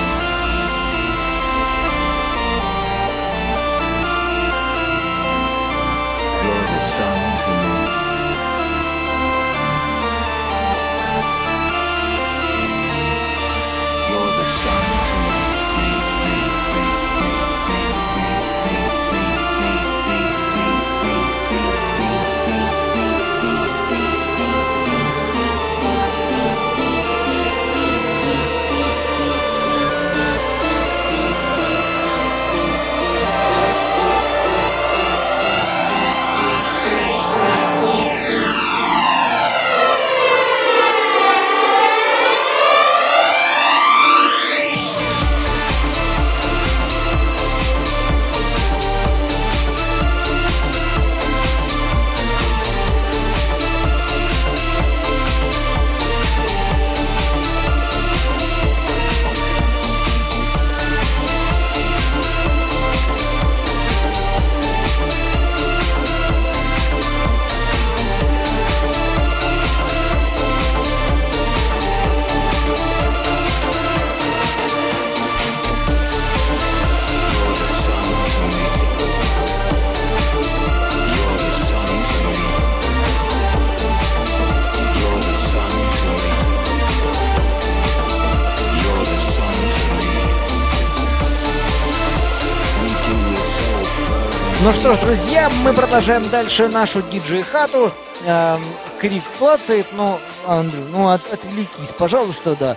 Что ж, друзья, мы продолжаем дальше нашу диджей-хату. Эм, крик клацает, но, Андрю, ну от, отвлекись, пожалуйста, да.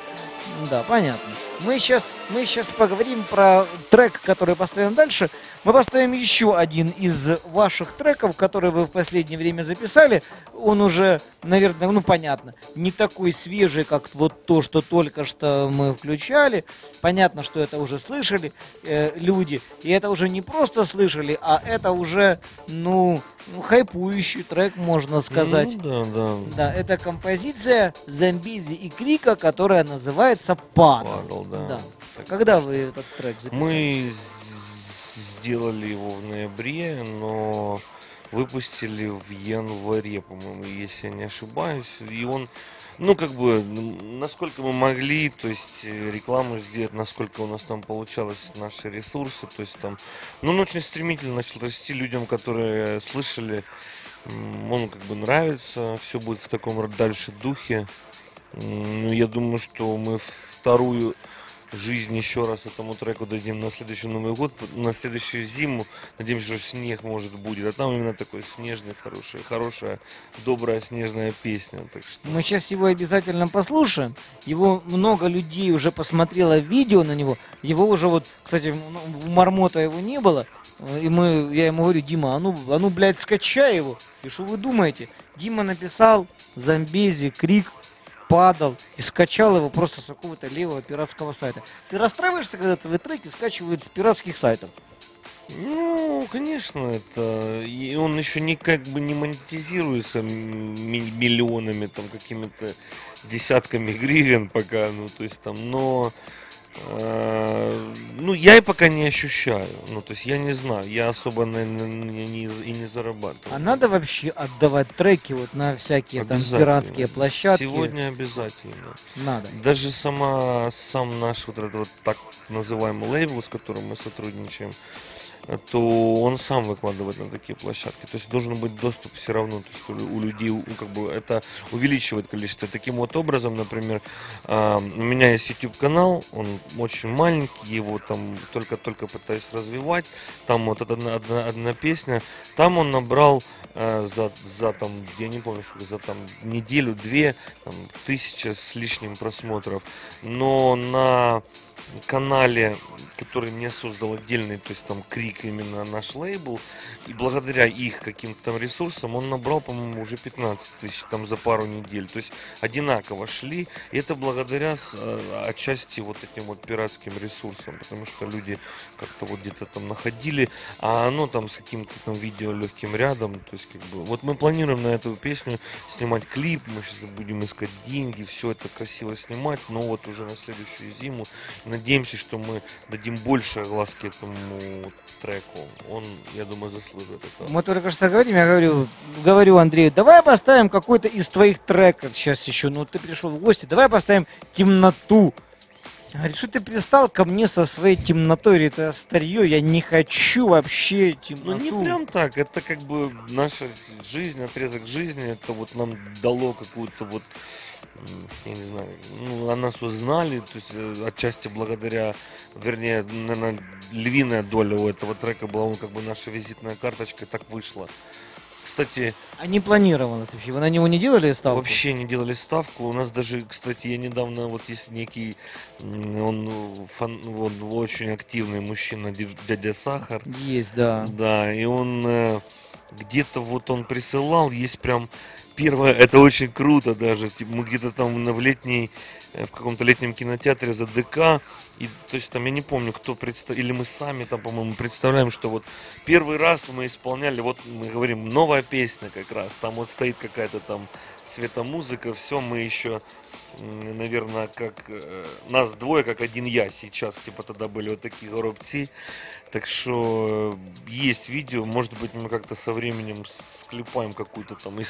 Да, понятно. Мы сейчас, мы сейчас поговорим про трек, который поставим дальше. Мы поставим еще один из ваших треков, который вы в последнее время записали. Он уже, наверное, ну понятно, не такой свежий, как вот то, что только что мы включали. Понятно, что это уже слышали э, люди. И это уже не просто слышали, а это уже, ну, ну, хайпующий трек, можно сказать. Ну, да, да. Да, это композиция Замбизи и Крика, которая называется «Падал». Падал, да. Да. Когда вы этот трек записали? Мы сделали его в ноябре, но выпустили в январе, по-моему, если я не ошибаюсь. И он, ну, как бы, насколько мы могли, то есть э, рекламу сделать, насколько у нас там получалось, наши ресурсы, то есть там, ну, он очень стремительно начал расти людям, которые слышали, он как бы нравится, все будет в таком дальше духе. Ну, я думаю, что мы вторую жизнь еще раз этому треку дадим на следующий Новый год, на следующую зиму. Надеемся, что снег может будет. А там именно такой снежный, хороший, хорошая, добрая снежная песня. Так что Мы сейчас его обязательно послушаем. Его много людей уже посмотрело видео на него. Его уже вот, кстати, ну, у Мармота его не было. И мы, я ему говорю, Дима, а ну, а ну, блядь, скачай его. И что вы думаете? Дима написал Замбези, Крик, падал и скачал его просто с какого-то левого пиратского сайта. Ты расстраиваешься, когда твои треки скачивают с пиратских сайтов? Ну, конечно, это. И он еще не как бы не монетизируется ми- миллионами, там, какими-то десятками гривен пока, ну, то есть там, но. Э, ну, я и пока не ощущаю. Ну, то есть я не знаю, я особо на- на- не, не- и не зарабатываю. А надо вообще отдавать треки вот на всякие там пиратские площадки? Сегодня обязательно. Надо. Даже сама, сам наш вот этот вот так называемый лейбл, с которым мы сотрудничаем, то он сам выкладывает на такие площадки. То есть должен быть доступ все равно. То есть у, людей, как бы это увеличивает количество. Таким вот образом, например, а, у меня есть YouTube канал, он очень маленький, его там только-только пытаюсь развивать. Там вот одна, одна, одна песня, там он набрал э, за, за там, я не помню, сколько, за там неделю-две, там, тысяча с лишним просмотров. Но на канале, который мне создал отдельный, то есть там Крик именно наш лейбл, и благодаря их каким-то там ресурсам он набрал, по-моему, уже 15 тысяч там за пару недель. То есть одинаково шли, и это благодаря э, отчасти вот этим вот пиратским ресурсам, потому что люди как-то вот где-то там находили, а оно там с каким-то там видео легким рядом, то есть как бы, вот мы планируем на эту песню снимать клип, мы сейчас будем искать деньги, все это красиво снимать, но вот уже на следующую зиму надеемся, что мы дадим больше огласки этому треку, он, я думаю, заслужит этого. Мы только что говорим, я говорю, говорю Андрею, давай поставим какой-то из твоих треков сейчас еще. Ну, ты пришел в гости, давай поставим темноту. Говорит, что ты пристал ко мне со своей темнотой? Это старье, я не хочу вообще Ну темноту. не прям так, это как бы наша жизнь, отрезок жизни, это вот нам дало какую-то вот, я не знаю, ну, о нас узнали, то есть э, отчасти благодаря, вернее, наверное, львиная доля у этого трека была, он как бы наша визитная карточка, так вышло. Кстати, А не планировалось вообще? Вы на него не делали ставку? Вообще не делали ставку. У нас даже, кстати, я недавно, вот есть некий, он, фан- он очень активный мужчина, дядя Сахар. Есть, да. Да, и он э, где-то вот он присылал, есть прям первое, это очень круто даже. Типа, мы где-то там на- в летней, э, в каком-то летнем кинотеатре за ДК, и то есть там я не помню, кто представ... или мы сами там, по-моему, представляем, что вот первый раз мы исполняли, вот мы говорим, новая песня как раз, там вот стоит какая-то там светомузыка, все, мы еще, наверное, как э, нас двое, как один я сейчас, типа тогда были вот такие горобцы, так что э, есть видео, может быть, мы как-то со временем склепаем какую-то там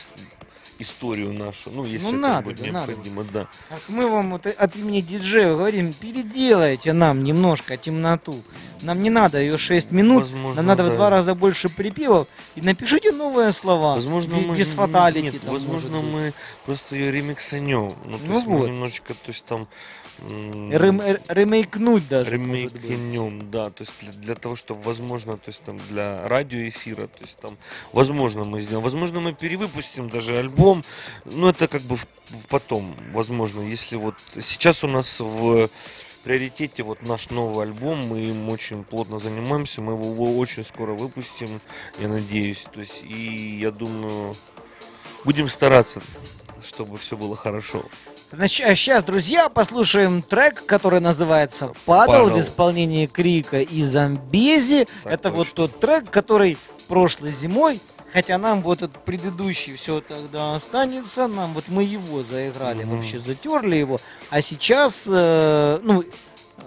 историю нашу, ну, если Ну, это надо, будет да, надо. необходимо, да. Так мы вам вот от имени диджея говорим, переделайте нам немножко темноту. Нам не надо ее 6 минут, Возможно, нам надо в да. два раза больше припевов. И напишите новые слова. Возможно, Без- мы... без фаталити Нет, там, возможно, мы просто ее ремиксанем. Ну, то Ну есть мы вот. немножечко, то есть там Рем- э, ремейкнуть даже. ремейкнем, да, то есть для, для того, чтобы возможно, то есть там для радиоэфира, то есть там, возможно, мы сделаем, возможно, мы перевыпустим даже альбом, но это как бы в- потом, возможно, если вот сейчас у нас в приоритете вот наш новый альбом, мы им очень плотно занимаемся, мы его, его очень скоро выпустим, я надеюсь, то есть и я думаю, будем стараться, чтобы все было хорошо. Значит, сейчас, друзья, послушаем трек, который называется «Падал» в «Падал». исполнении Крика и Замбези. Так Это вот точно. тот трек, который прошлой зимой, хотя нам вот этот предыдущий все тогда останется, нам вот мы его заиграли, Мгм. вообще затерли его, а сейчас, э, ну,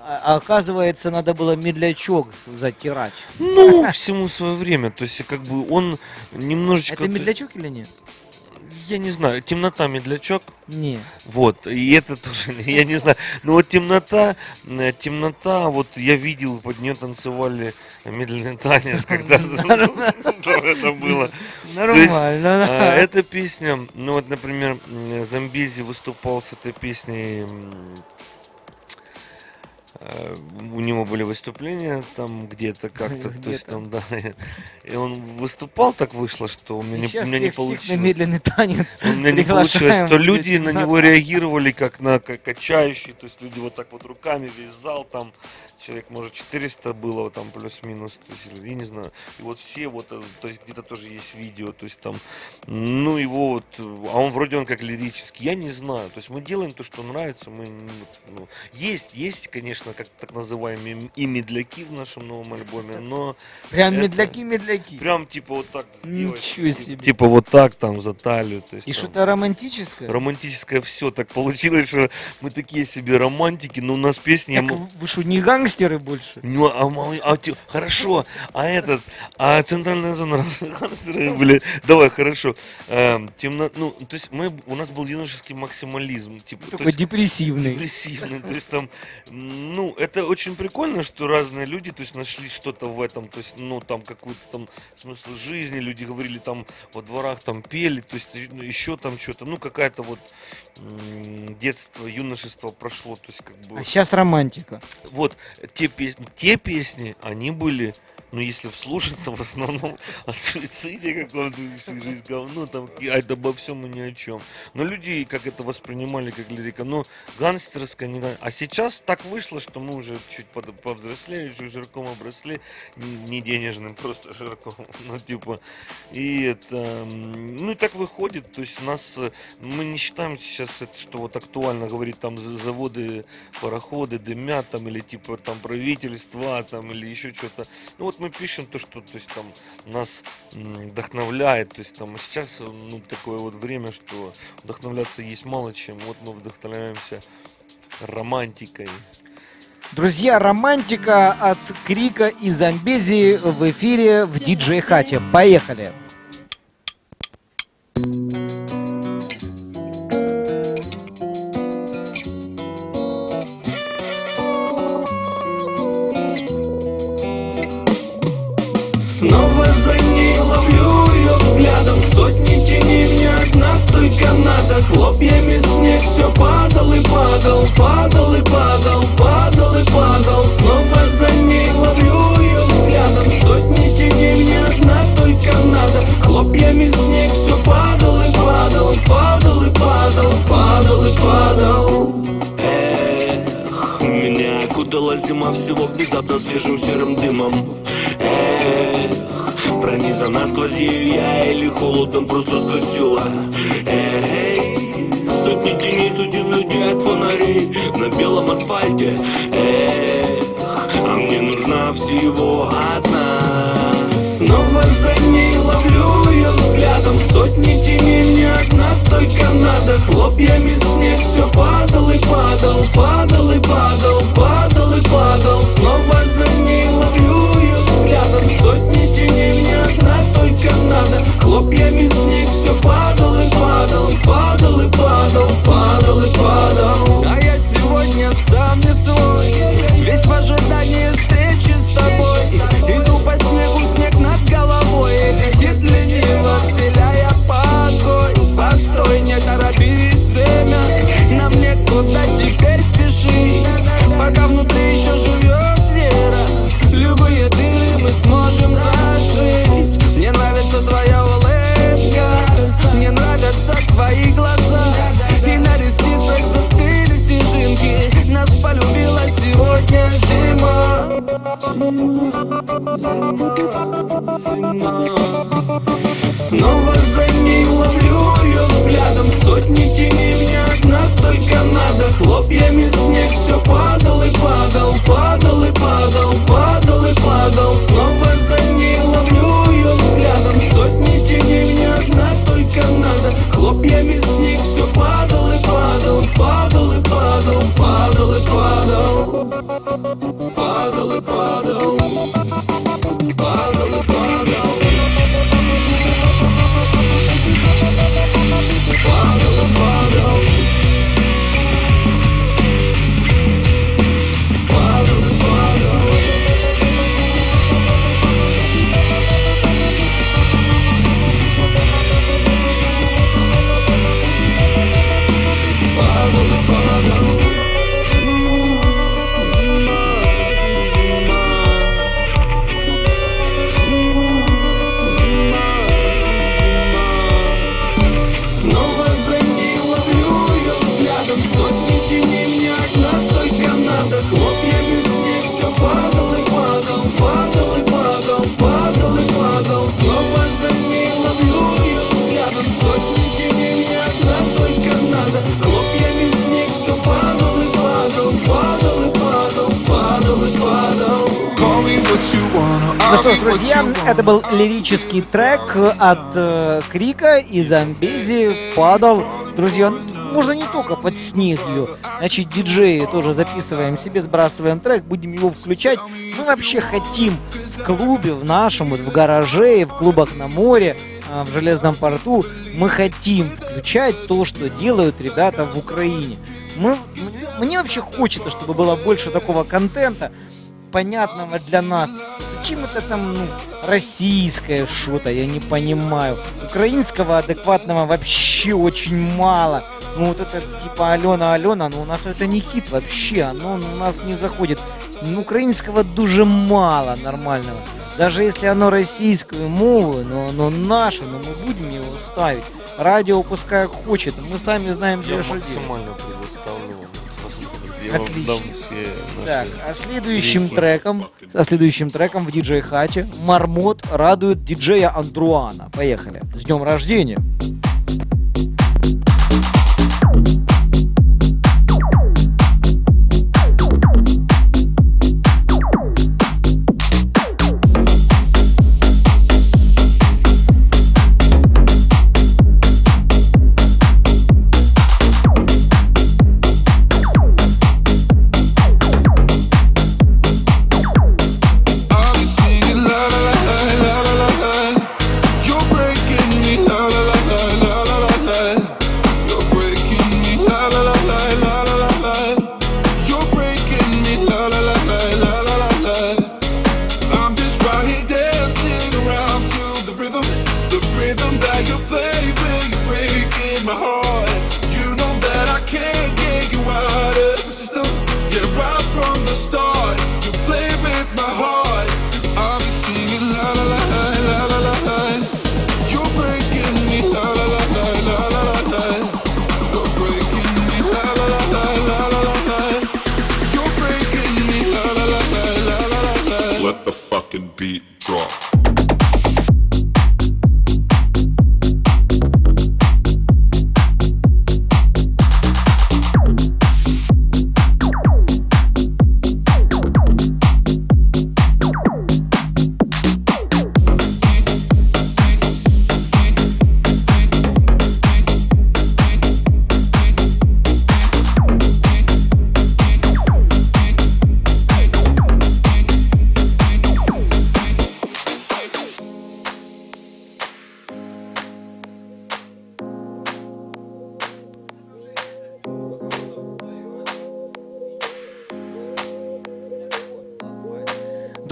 а- оказывается, надо было медлячок затирать. Ну, всему свое время, то есть как бы он немножечко... Это медлячок или нет? Я не знаю, темнота медлячок, Не. вот, и это тоже, я не знаю, но вот темнота, темнота, вот я видел, под нее танцевали медленный танец, когда это было. Нормально, А, да. Эта песня, ну вот, например, Замбези выступал с этой песней, у него были выступления там где-то как-то, то есть там, да, и он выступал, так вышло, что у меня, не, у меня не всех, всех на получилось. медленный танец У меня не получилось, то люди на него реагировали как на ка- качающий, то есть люди вот так вот руками, весь зал там, человек, может, 400 было там плюс-минус, то есть, я не знаю, и вот все вот, э, то есть где-то тоже есть видео, то есть там, ну его вот, э, а он вроде он как лирический, я не знаю, то есть мы делаем то, что нравится, мы, ну, есть, есть, конечно, как так называемые и медляки в нашем новом альбоме, но Прям это медляки-медляки. Прям типа вот так сделать, Ничего себе. типа вот так там за талию, то есть И там- что-то романтическое? романтическое все так получилось, что мы такие себе романтики, но у нас песни... я Так мо- вы что, не гангстеры больше? Ну, а, а те- хорошо, а этот, а центральная зона гангстеры, блин, давай, хорошо. Эм, темно, ну, то есть мы, у нас был юношеский максимализм, типа, Такой есть- депрессивный. депрессивный, то есть там, ну, это очень прикольно, что разные люди, то есть нашли что-то в этом, то есть, ну, там какой-то там смысл жизни, люди говорили там во дворах там пели, то есть ну, еще там что-то, ну, какая-то вот детство, юношество прошло, то есть как бы... А сейчас романтика. Вот, те песни, те песни, они были, ну, если вслушаться, в основном о суициде каком-то, жизнь говно, там, это обо всем и ни о чем. Но люди как это воспринимали, как лирика, ну, гангстерская, не А сейчас так вышло, что мы уже чуть под- повзрослели, чуть жирком обросли, не денежным, просто жирком, ну, типа, и это, ну, и так выходит, то есть нас, мы не считаем сейчас, это, что вот актуально говорить, там, за- заводы, пароходы дымят, там, или, типа, там, правительства, там, или еще что-то. Ну, вот мы пишем то, что, то есть, там, нас вдохновляет, то есть, там, сейчас, э, ну, такое вот время, что вдохновляться есть мало чем, вот мы вдохновляемся романтикой. Друзья, романтика от Крика и Замбези в эфире в диджей Хате. Поехали. Только надо. Хлопьями снег все падал и падал Падал и падал, падал и падал. Снова за ней ловлю ее взглядом. Сотни теней мне одна только надо. Хлопьями снег все падал и падал Падал и падал, падал и падал. Эх, меня окутала зима всего внезапно свежим серым дымом пронизана сквозь ею я или холодом просто скосила Эй, сотни теней судим людей от фонарей на белом асфальте Эх, а мне нужна всего одна. Снова за ней ловлю ее взглядом Сотни теней мне одна только надо. Хлопьями снег все падал и падал Падал и падал, падал и падал Снова за ней ловлю был лирический трек от э, Крика и Замбези «Падал». Друзья, можно не только под снег ее. Значит, диджеи тоже записываем себе, сбрасываем трек, будем его включать. Мы вообще хотим в клубе, в нашем, вот в гараже, в клубах на море, а, в Железном порту, мы хотим включать то, что делают ребята в Украине. Мы, мне вообще хочется, чтобы было больше такого контента, понятного для нас. Зачем это там, ну, российское что-то, я не понимаю. Украинского адекватного вообще очень мало. Ну вот это типа Алена Алена, но у нас это не хит вообще, оно у нас не заходит. Ну, украинского дуже мало нормального. Даже если оно российскую мову, но оно наше, но мы будем его ставить. Радио пускай хочет, мы сами знаем, Я где что делать. Отлично. все Так, а следующим линки. треком, а следующим треком в диджей хате Мармот радует диджея Андруана. Поехали. С днем рождения.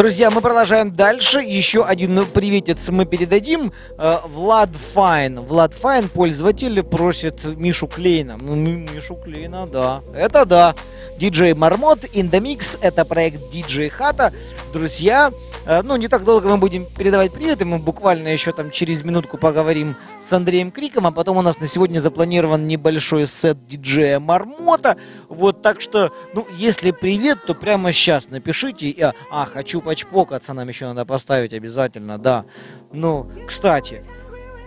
Друзья, мы продолжаем дальше. Еще один приветец мы передадим. Э, Влад Файн. Влад Файн, пользователь, просит Мишу Клейна. Ну, Ми- Мишу Клейна, да. Это да. Диджей Мармот, Mix. Это проект Диджей Хата. Друзья, ну, не так долго мы будем передавать приветы. Мы буквально еще там через минутку поговорим с Андреем Криком, а потом у нас на сегодня запланирован небольшой сет диджея Мармота. Вот, так что, ну, если привет, то прямо сейчас напишите. И, а, а, хочу почпокаться, нам еще надо поставить обязательно, да. Ну, кстати,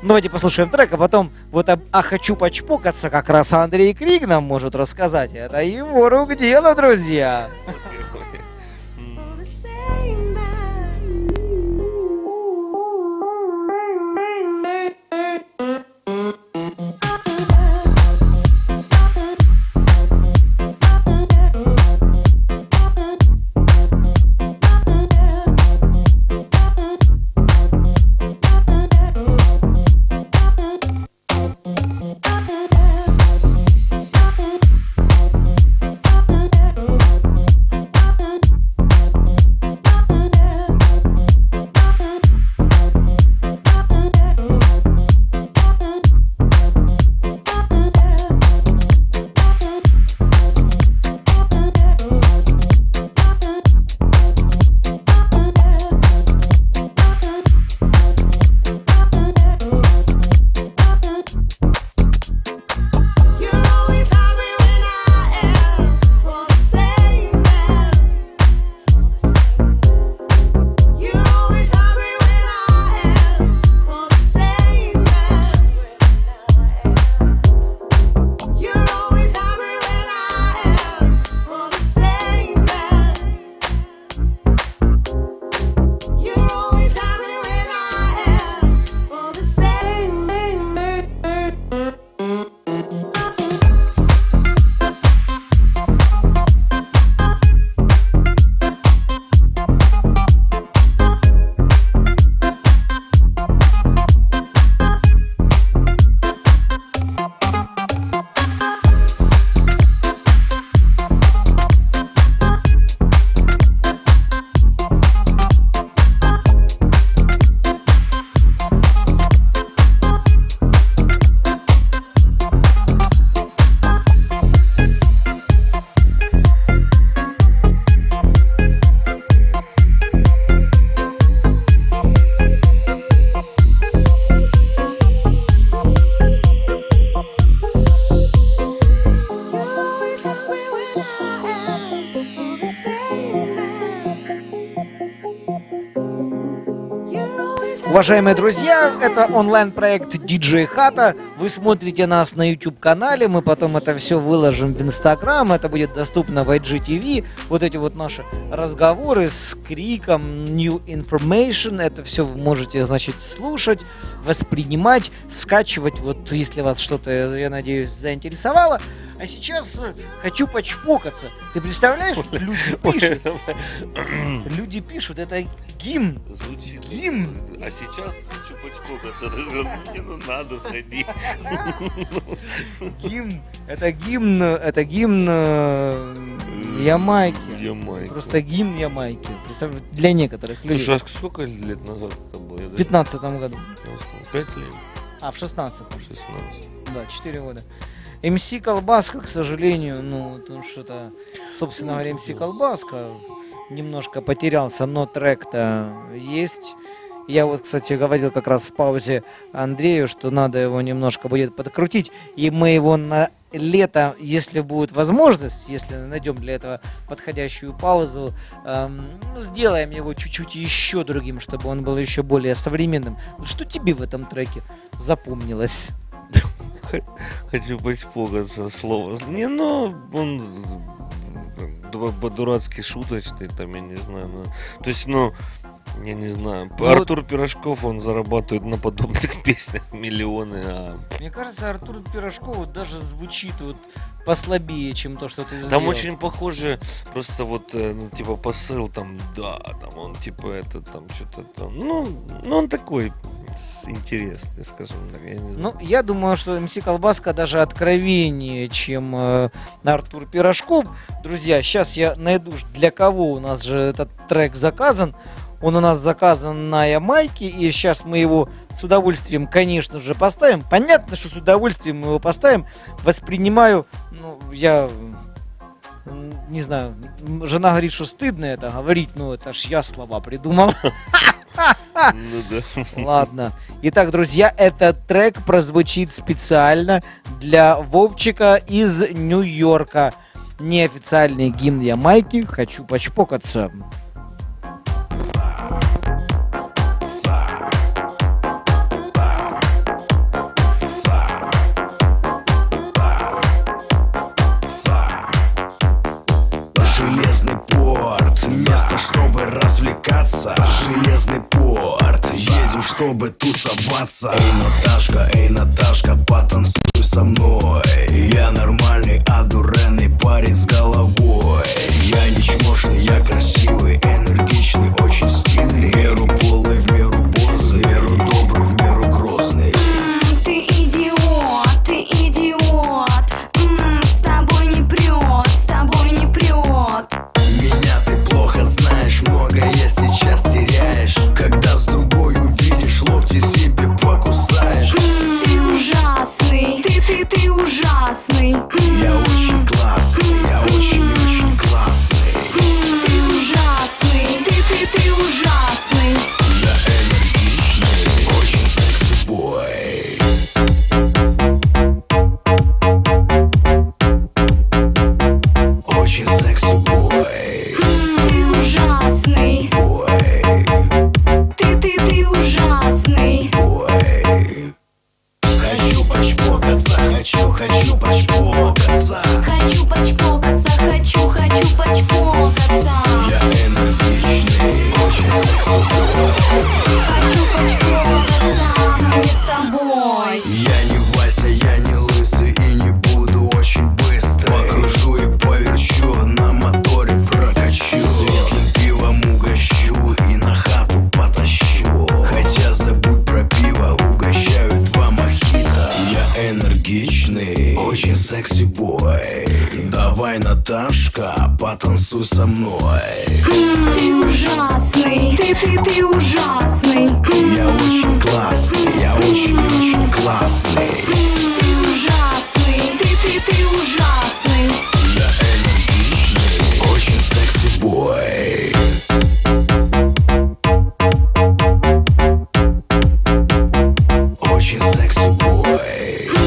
давайте послушаем трек, а потом вот об «А хочу почпокаться» как раз Андрей Крик нам может рассказать. Это его рук дело, друзья. Уважаемые друзья, это онлайн-проект DJ Хата. Вы смотрите нас на YouTube-канале, мы потом это все выложим в Instagram, это будет доступно в IGTV. Вот эти вот наши разговоры с криком New Information, это все вы можете, значит, слушать, воспринимать, скачивать, вот если вас что-то, я надеюсь, заинтересовало. А сейчас э, хочу почпокаться. Ты представляешь, люди пишут, люди пишут, это гимн. Звучит. Гимн. А сейчас хочу почпокаться. Не, ну надо сходи. Гимн. Это гимн, это гимн э, Ямайки. Ямайка. Просто гимн Ямайки. Для некоторых людей. Слушай, а сколько лет назад это было? В даже 15 году. Пять лет? А, в 16 16. Да, 4 года. МС Колбаска, к сожалению, ну, потому что это, собственно говоря, МС Колбаска немножко потерялся, но трек-то есть. Я вот, кстати, говорил как раз в паузе Андрею, что надо его немножко будет подкрутить, и мы его на лето, если будет возможность, если найдем для этого подходящую паузу, эм, ну, сделаем его чуть-чуть еще другим, чтобы он был еще более современным. Что тебе в этом треке запомнилось? Хочу почпокаться слово. Не, ну, он ду- по-дурацки шуточный, там, я не знаю. ну, то есть, ну, я не знаю. Ну, Артур Пирожков, он зарабатывает на подобных песнях миллионы, а Мне кажется, Артур Пирожков вот даже звучит вот послабее, чем то, что ты сделал. Там очень похоже, просто вот, э, ну, типа, посыл там, да, там, он, типа, это, там, что-то там, ну, ну, он такой, интересный, скажем так. Я не знаю. Ну, я думаю, что МС Колбаска даже откровеннее, чем э, Артур Пирожков. Друзья, сейчас я найду, для кого у нас же этот трек заказан. Он у нас заказан на Ямайке, и сейчас мы его с удовольствием, конечно же, поставим. Понятно, что с удовольствием мы его поставим. Воспринимаю, ну, я не знаю, жена говорит, что стыдно это говорить, но это ж я слова придумал. Ну да. Ладно. Итак, друзья, этот трек прозвучит специально для Вовчика из Нью-Йорка. Неофициальный гимн Ямайки «Хочу почпокаться». Развлекаться. Железный порт, едем, чтобы тусоваться. Эй, Наташка, эй, Наташка, потанцуй со мной. Я нормальный, одуренный парень с головой. Я не чмошный, я красивый, энергичный, очень стильный В меру полный, в меру борзый, в меру добрый, в меру ты, ужасный. Я очень классный, хочу, хочу почпокаться Хочу почпокаться, хочу, хочу почпокаться Давай, Наташка, потанцуй со мной Ты ужасный, ты, ты, ты ужасный. Я очень классный, я очень-очень классный. Ты ужасный, ты, ты, ты ужасный. Я энергичный, очень секси-бой Очень секси-бой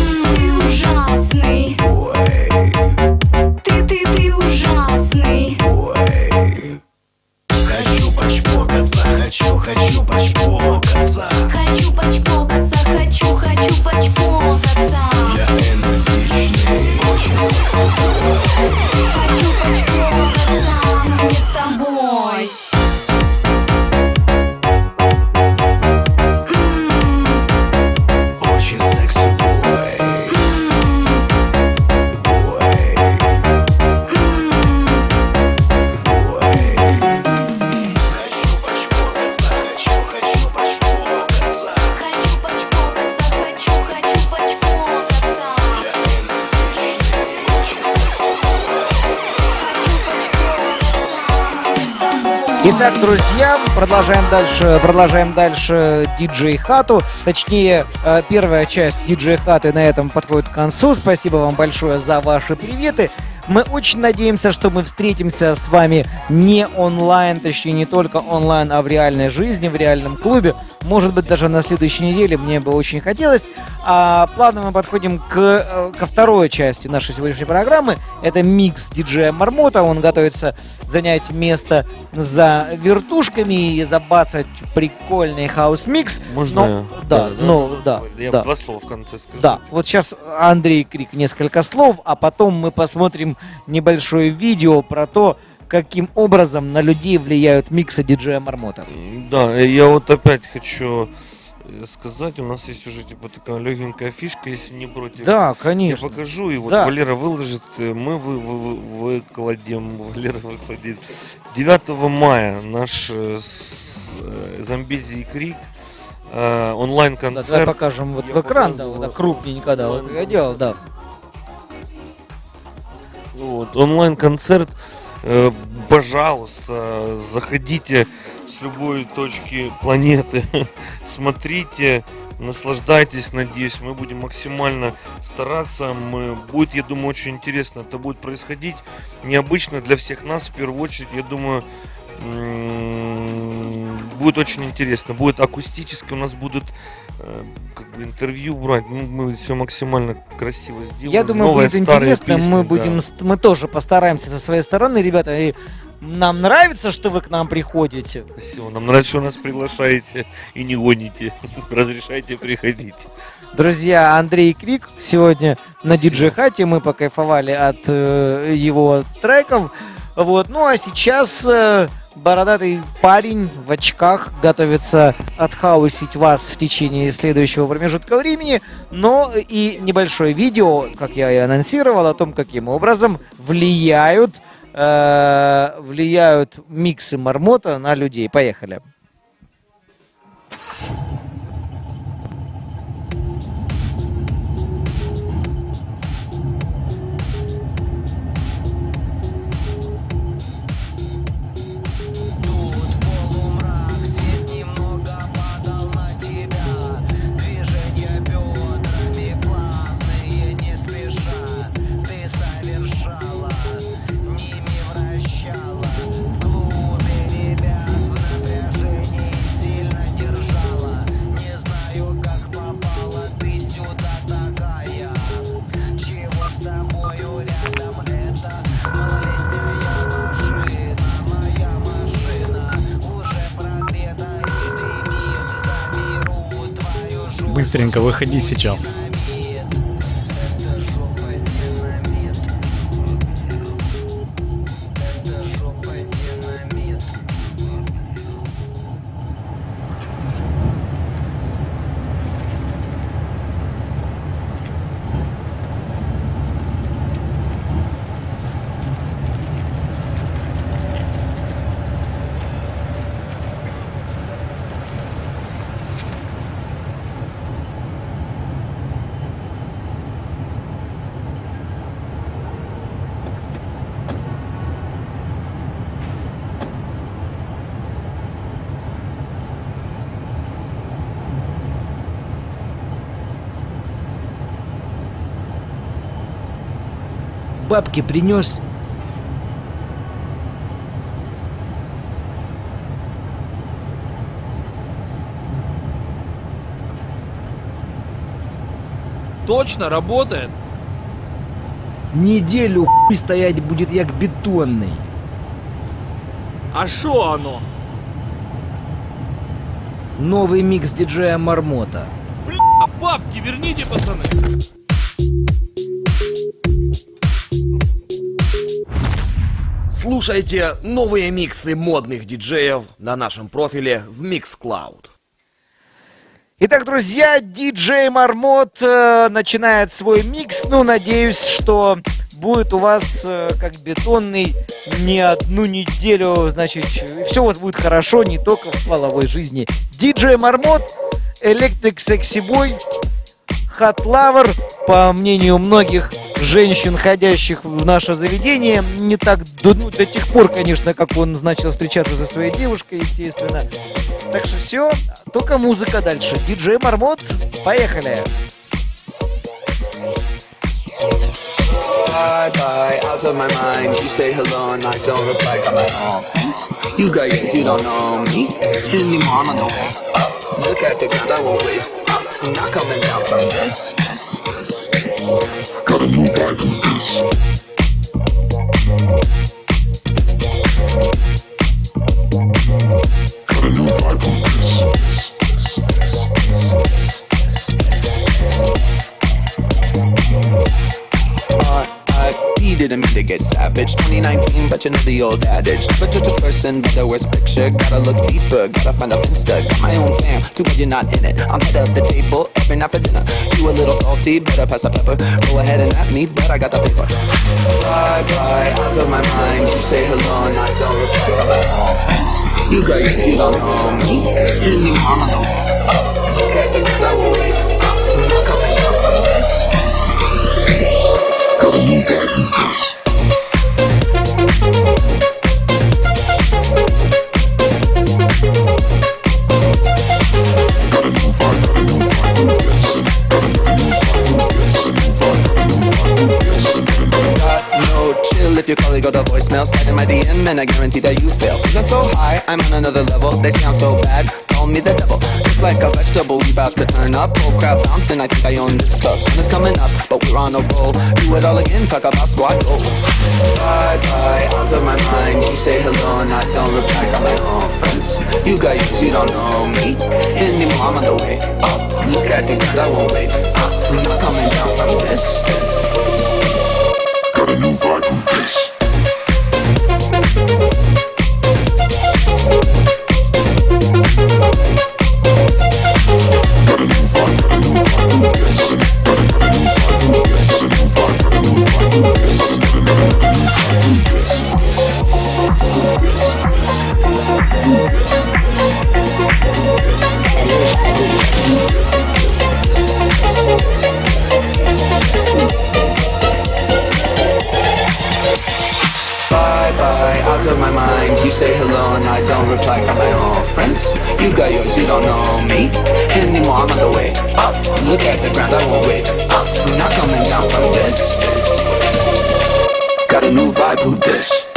друзья, продолжаем дальше, продолжаем дальше диджей Хату. Точнее, э, первая часть диджей Хаты на этом подходит к концу. Спасибо вам большое за ваши приветы. Мы очень надеемся, что мы встретимся с вами не онлайн, точнее не только онлайн, а в реальной жизни, в реальном клубе. Может быть, даже на следующей неделе мне бы очень хотелось. А плавно мы подходим к, э, ко второй части нашей сегодняшней программы. Это микс диджея Мармота. Он готовится занять место за вертушками и забацать прикольный хаус-микс. Можно? Но- да, ну, да, Я да. два слова в конце скажу. Да, вот сейчас Андрей Крик несколько слов, а потом мы посмотрим небольшое видео про то, каким образом на людей влияют миксы диджея Мармота. Да, э, я вот опять хочу э, сказать, у нас есть уже типа такая легенькая фишка, если не против. Да, Я конечно. покажу, и вот Да. Валера выложит, э, мы вы, вы- вы- выкладем, Валера выкладет. 9 мая наш э, с- э, Замбези и Крик э, Да, давай онлайн-концерт. покажем вот Я в экран, да, вот так крупненько, да, вот я делал, да. Вот, онлайн-концерт. Э, пожалуйста, заходите с любой точки планеты, смотрите, наслаждайтесь, надеюсь. Мы будем максимально стараться. Мы, будет, я думаю, очень интересно. Это будет происходить необычно для всех нас, в первую очередь. Я думаю, будет очень интересно. Будет акустически, у нас будут э, как бы интервью брать. Ну, мы все максимально красиво сделаем. Я думаю, Новые, будет интересно. песни, мы да. будем, ст- мы тоже постараемся со своей стороны, ребята. И нам нравится, что вы к нам приходите. Спасибо. Нам нравится, что нас приглашаете и не гоните. Разрешайте приходить. Друзья, Андрей Крик сегодня на диджей хате. Мы покайфовали от э, его треков. Вот. Ну а сейчас э, бородатый парень в очках готовится отхаусить вас в течение следующего промежутка времени. Но и небольшое видео, как я и анонсировал, о том, каким образом влияют, э, влияют миксы мармота на людей. Поехали. Выходи сейчас. Бабки принес Точно работает? неделю хуй стоять будет як бетонный. А шо оно? Новый микс диджея Мармота. А бабки верните, пацаны. Слушайте новые миксы модных диджеев на нашем профиле в Mixcloud. Итак, друзья, диджей Мармот э, начинает свой микс. Ну, надеюсь, что будет у вас э, как бетонный не одну неделю. Значит, все у вас будет хорошо, не только в половой жизни. Диджей Мармот, Электрик Секси Бой, Lover, по мнению многих женщин, ходящих в наше заведение, не так до, ну, до тех пор, конечно, как он начал встречаться со своей девушкой, естественно. Так что все, только музыка дальше. Диджей Мармот, поехали! Bye bye, out of my mind. You say hello and I don't reply. Got my own fence. You got yours, you don't know me anymore. I'm on the way up. Look at the ground, I won't wait up. I'm not coming down from this. Got a new vibe with this. Got R.I.P. didn't mean to get savage. 2019, but you know the old adage. Never judge a person by the worst picture. Gotta look deeper, gotta find a finster. Got my own fam, too bad you're not in it. I'm head of the table every night for dinner. You a little salty, better pass the pepper. Go ahead and at me, but I got the paper. Bye bye, out of my mind. You say hello and I don't reply. Got my own. You got yours, you don't know gotta move like you. Me anymore. I'm on the way up. my DM and I guarantee that you fail. Feeling so high, I'm on another level. They I'm so bad, call me the devil. It's like a vegetable, we about to turn up. Whole crowd bouncing, I think I own this club. Sun is coming up, but we're on a roll. Do it all again, talk about squad goals. Bye bye, out of my mind. You say hello and I don't reply. Got my own friends. You got yours, you don't know me anymore. I'm on the way up. Look at the ground, I won't wait. Up. I'm not coming down from this. Yes. Out of my mind. You say hello and I don't reply. Got my own friends. You got yours, you don't know me anymore. I'm on the way up. Look at the ground, I won't wait up. I'm not coming down from this. Got a new vibe, who this?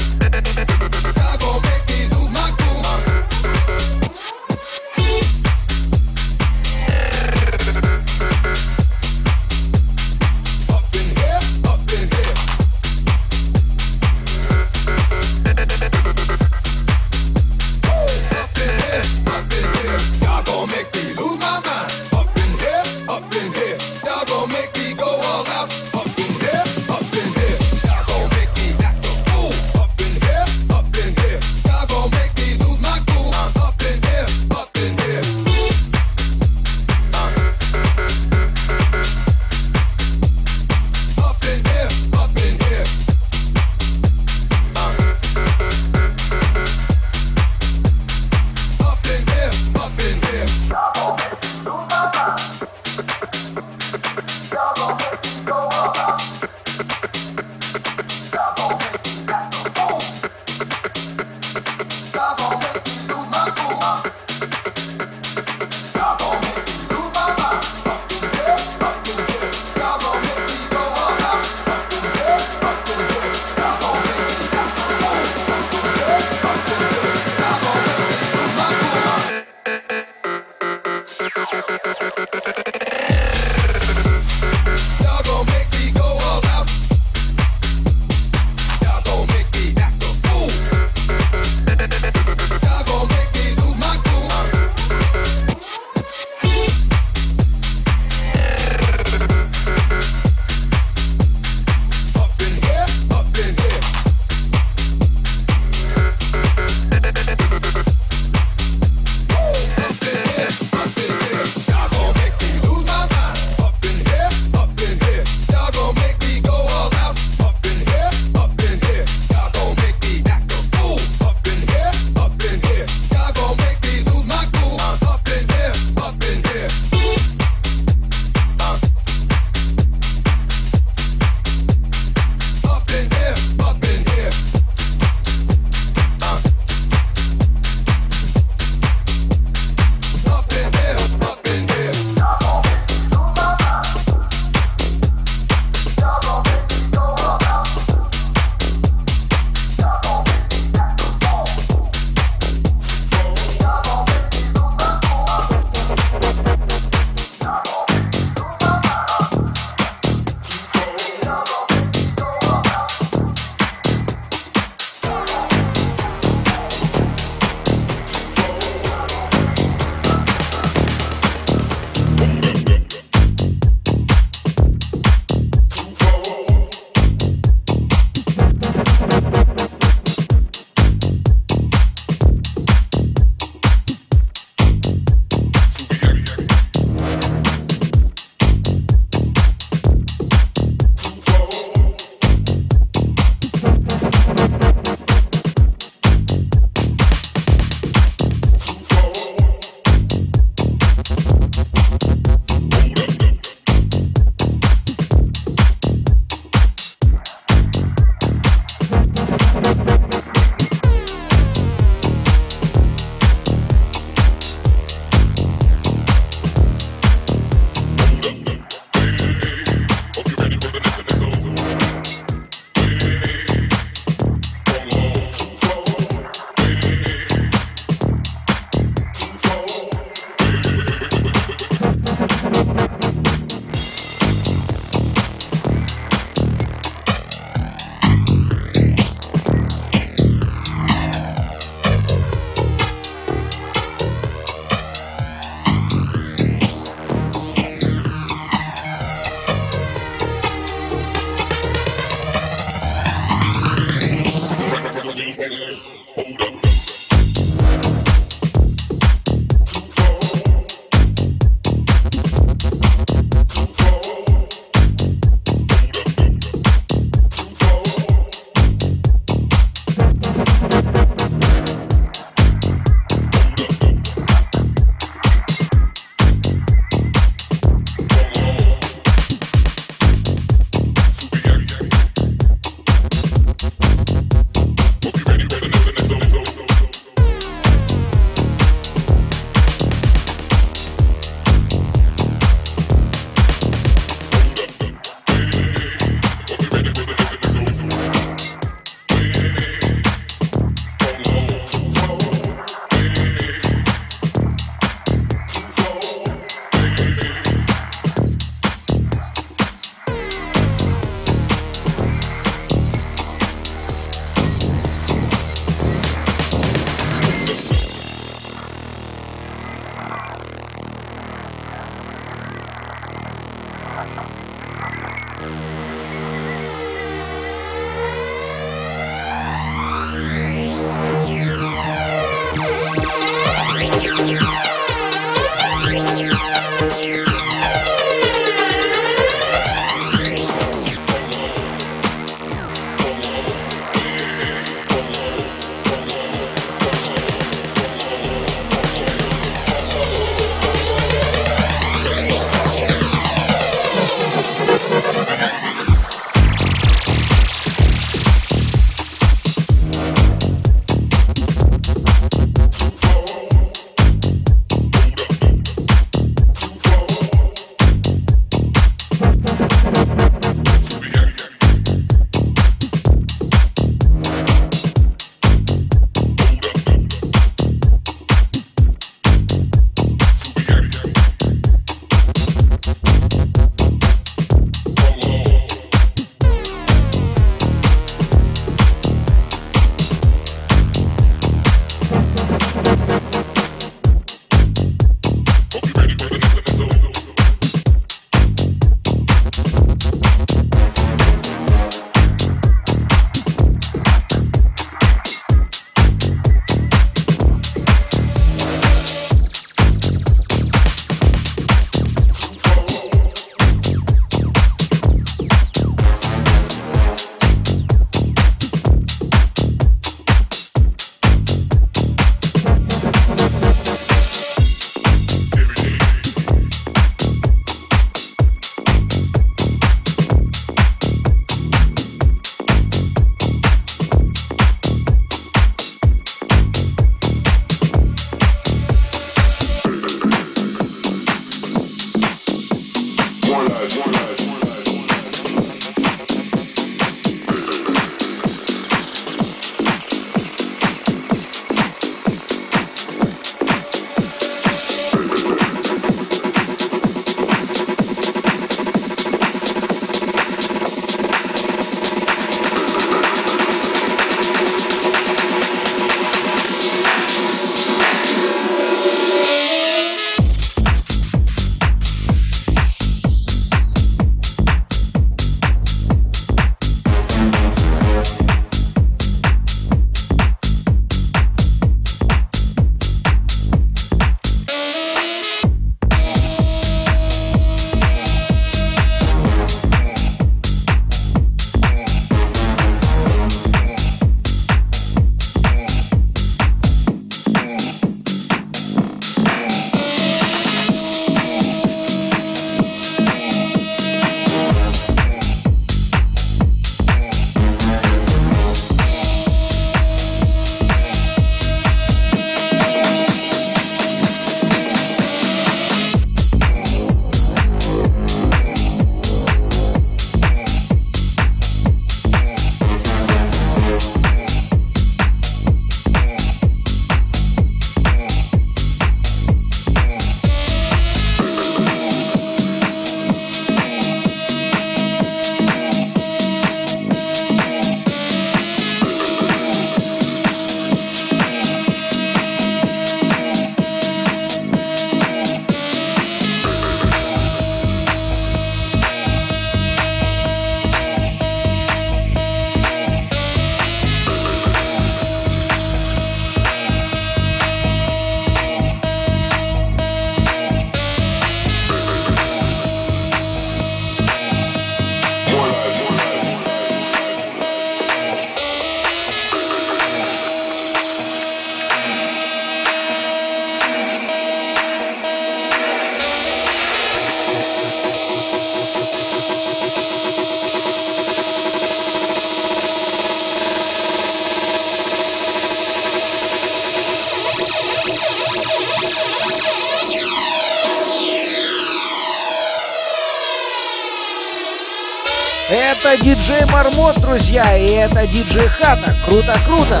Диджей Хата. Круто-круто.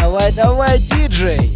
Давай-давай, диджей.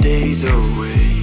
Days away.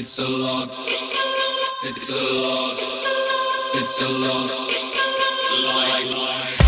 It's a lot. It's a lot. It's a lot. It's a lot. It's a lot. It's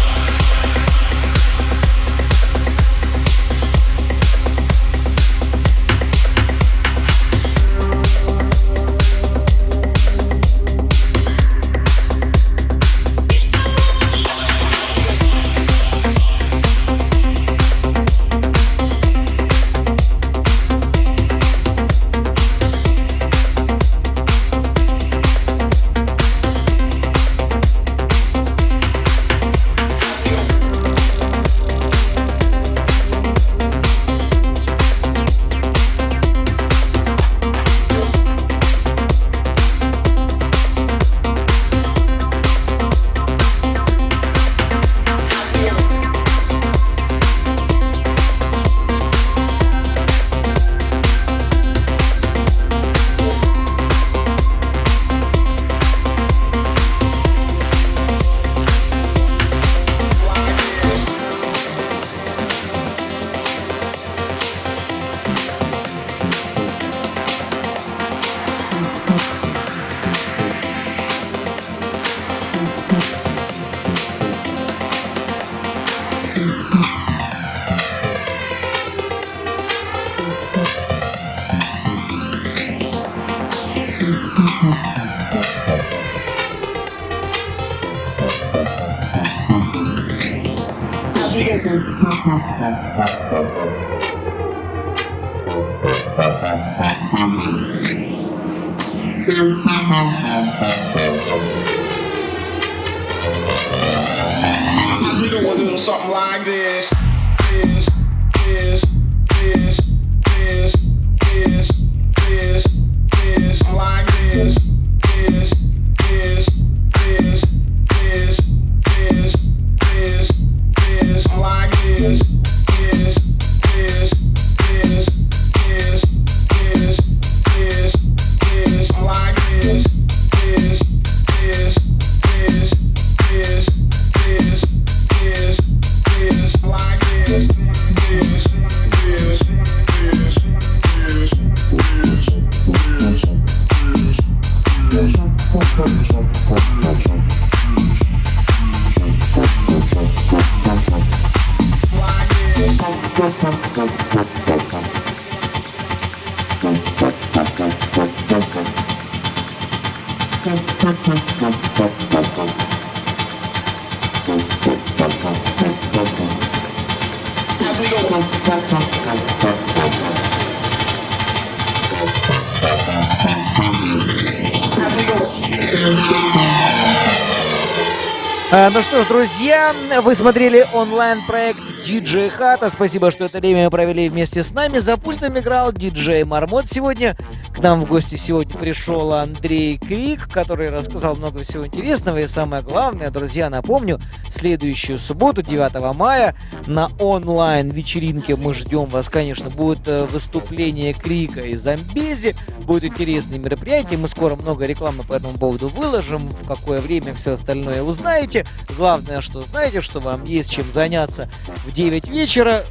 вы смотрели онлайн-проект DJ Хата. Спасибо, что это время провели вместе с нами. За пультом играл диджей Мармот сегодня. К нам в гости сегодня пришел Андрей Крик, который рассказал много всего интересного. И самое главное, друзья, напомню, следующую субботу, 9 мая, на онлайн-вечеринке мы ждем вас, конечно, будет э, выступление Крика и Замбези. Будет интересное мероприятие. Мы скоро много рекламы по этому поводу выложим. В какое время все остальное узнаете. Главное, что знаете, что вам есть чем заняться в 9 вечера,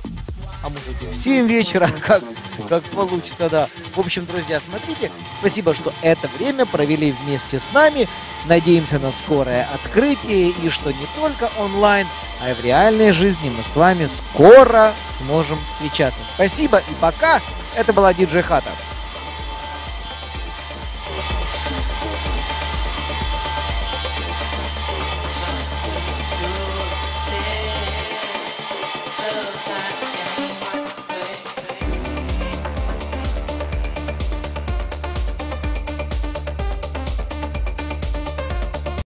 а может и в 7 вечера, как, как получится, да. В общем, друзья, смотрите, спасибо, что это время провели вместе с нами. Надеемся на скорое открытие и что не только онлайн, а и в реальной жизни мы с вами скоро сможем встречаться. Спасибо и пока. Это была Диджей Хата.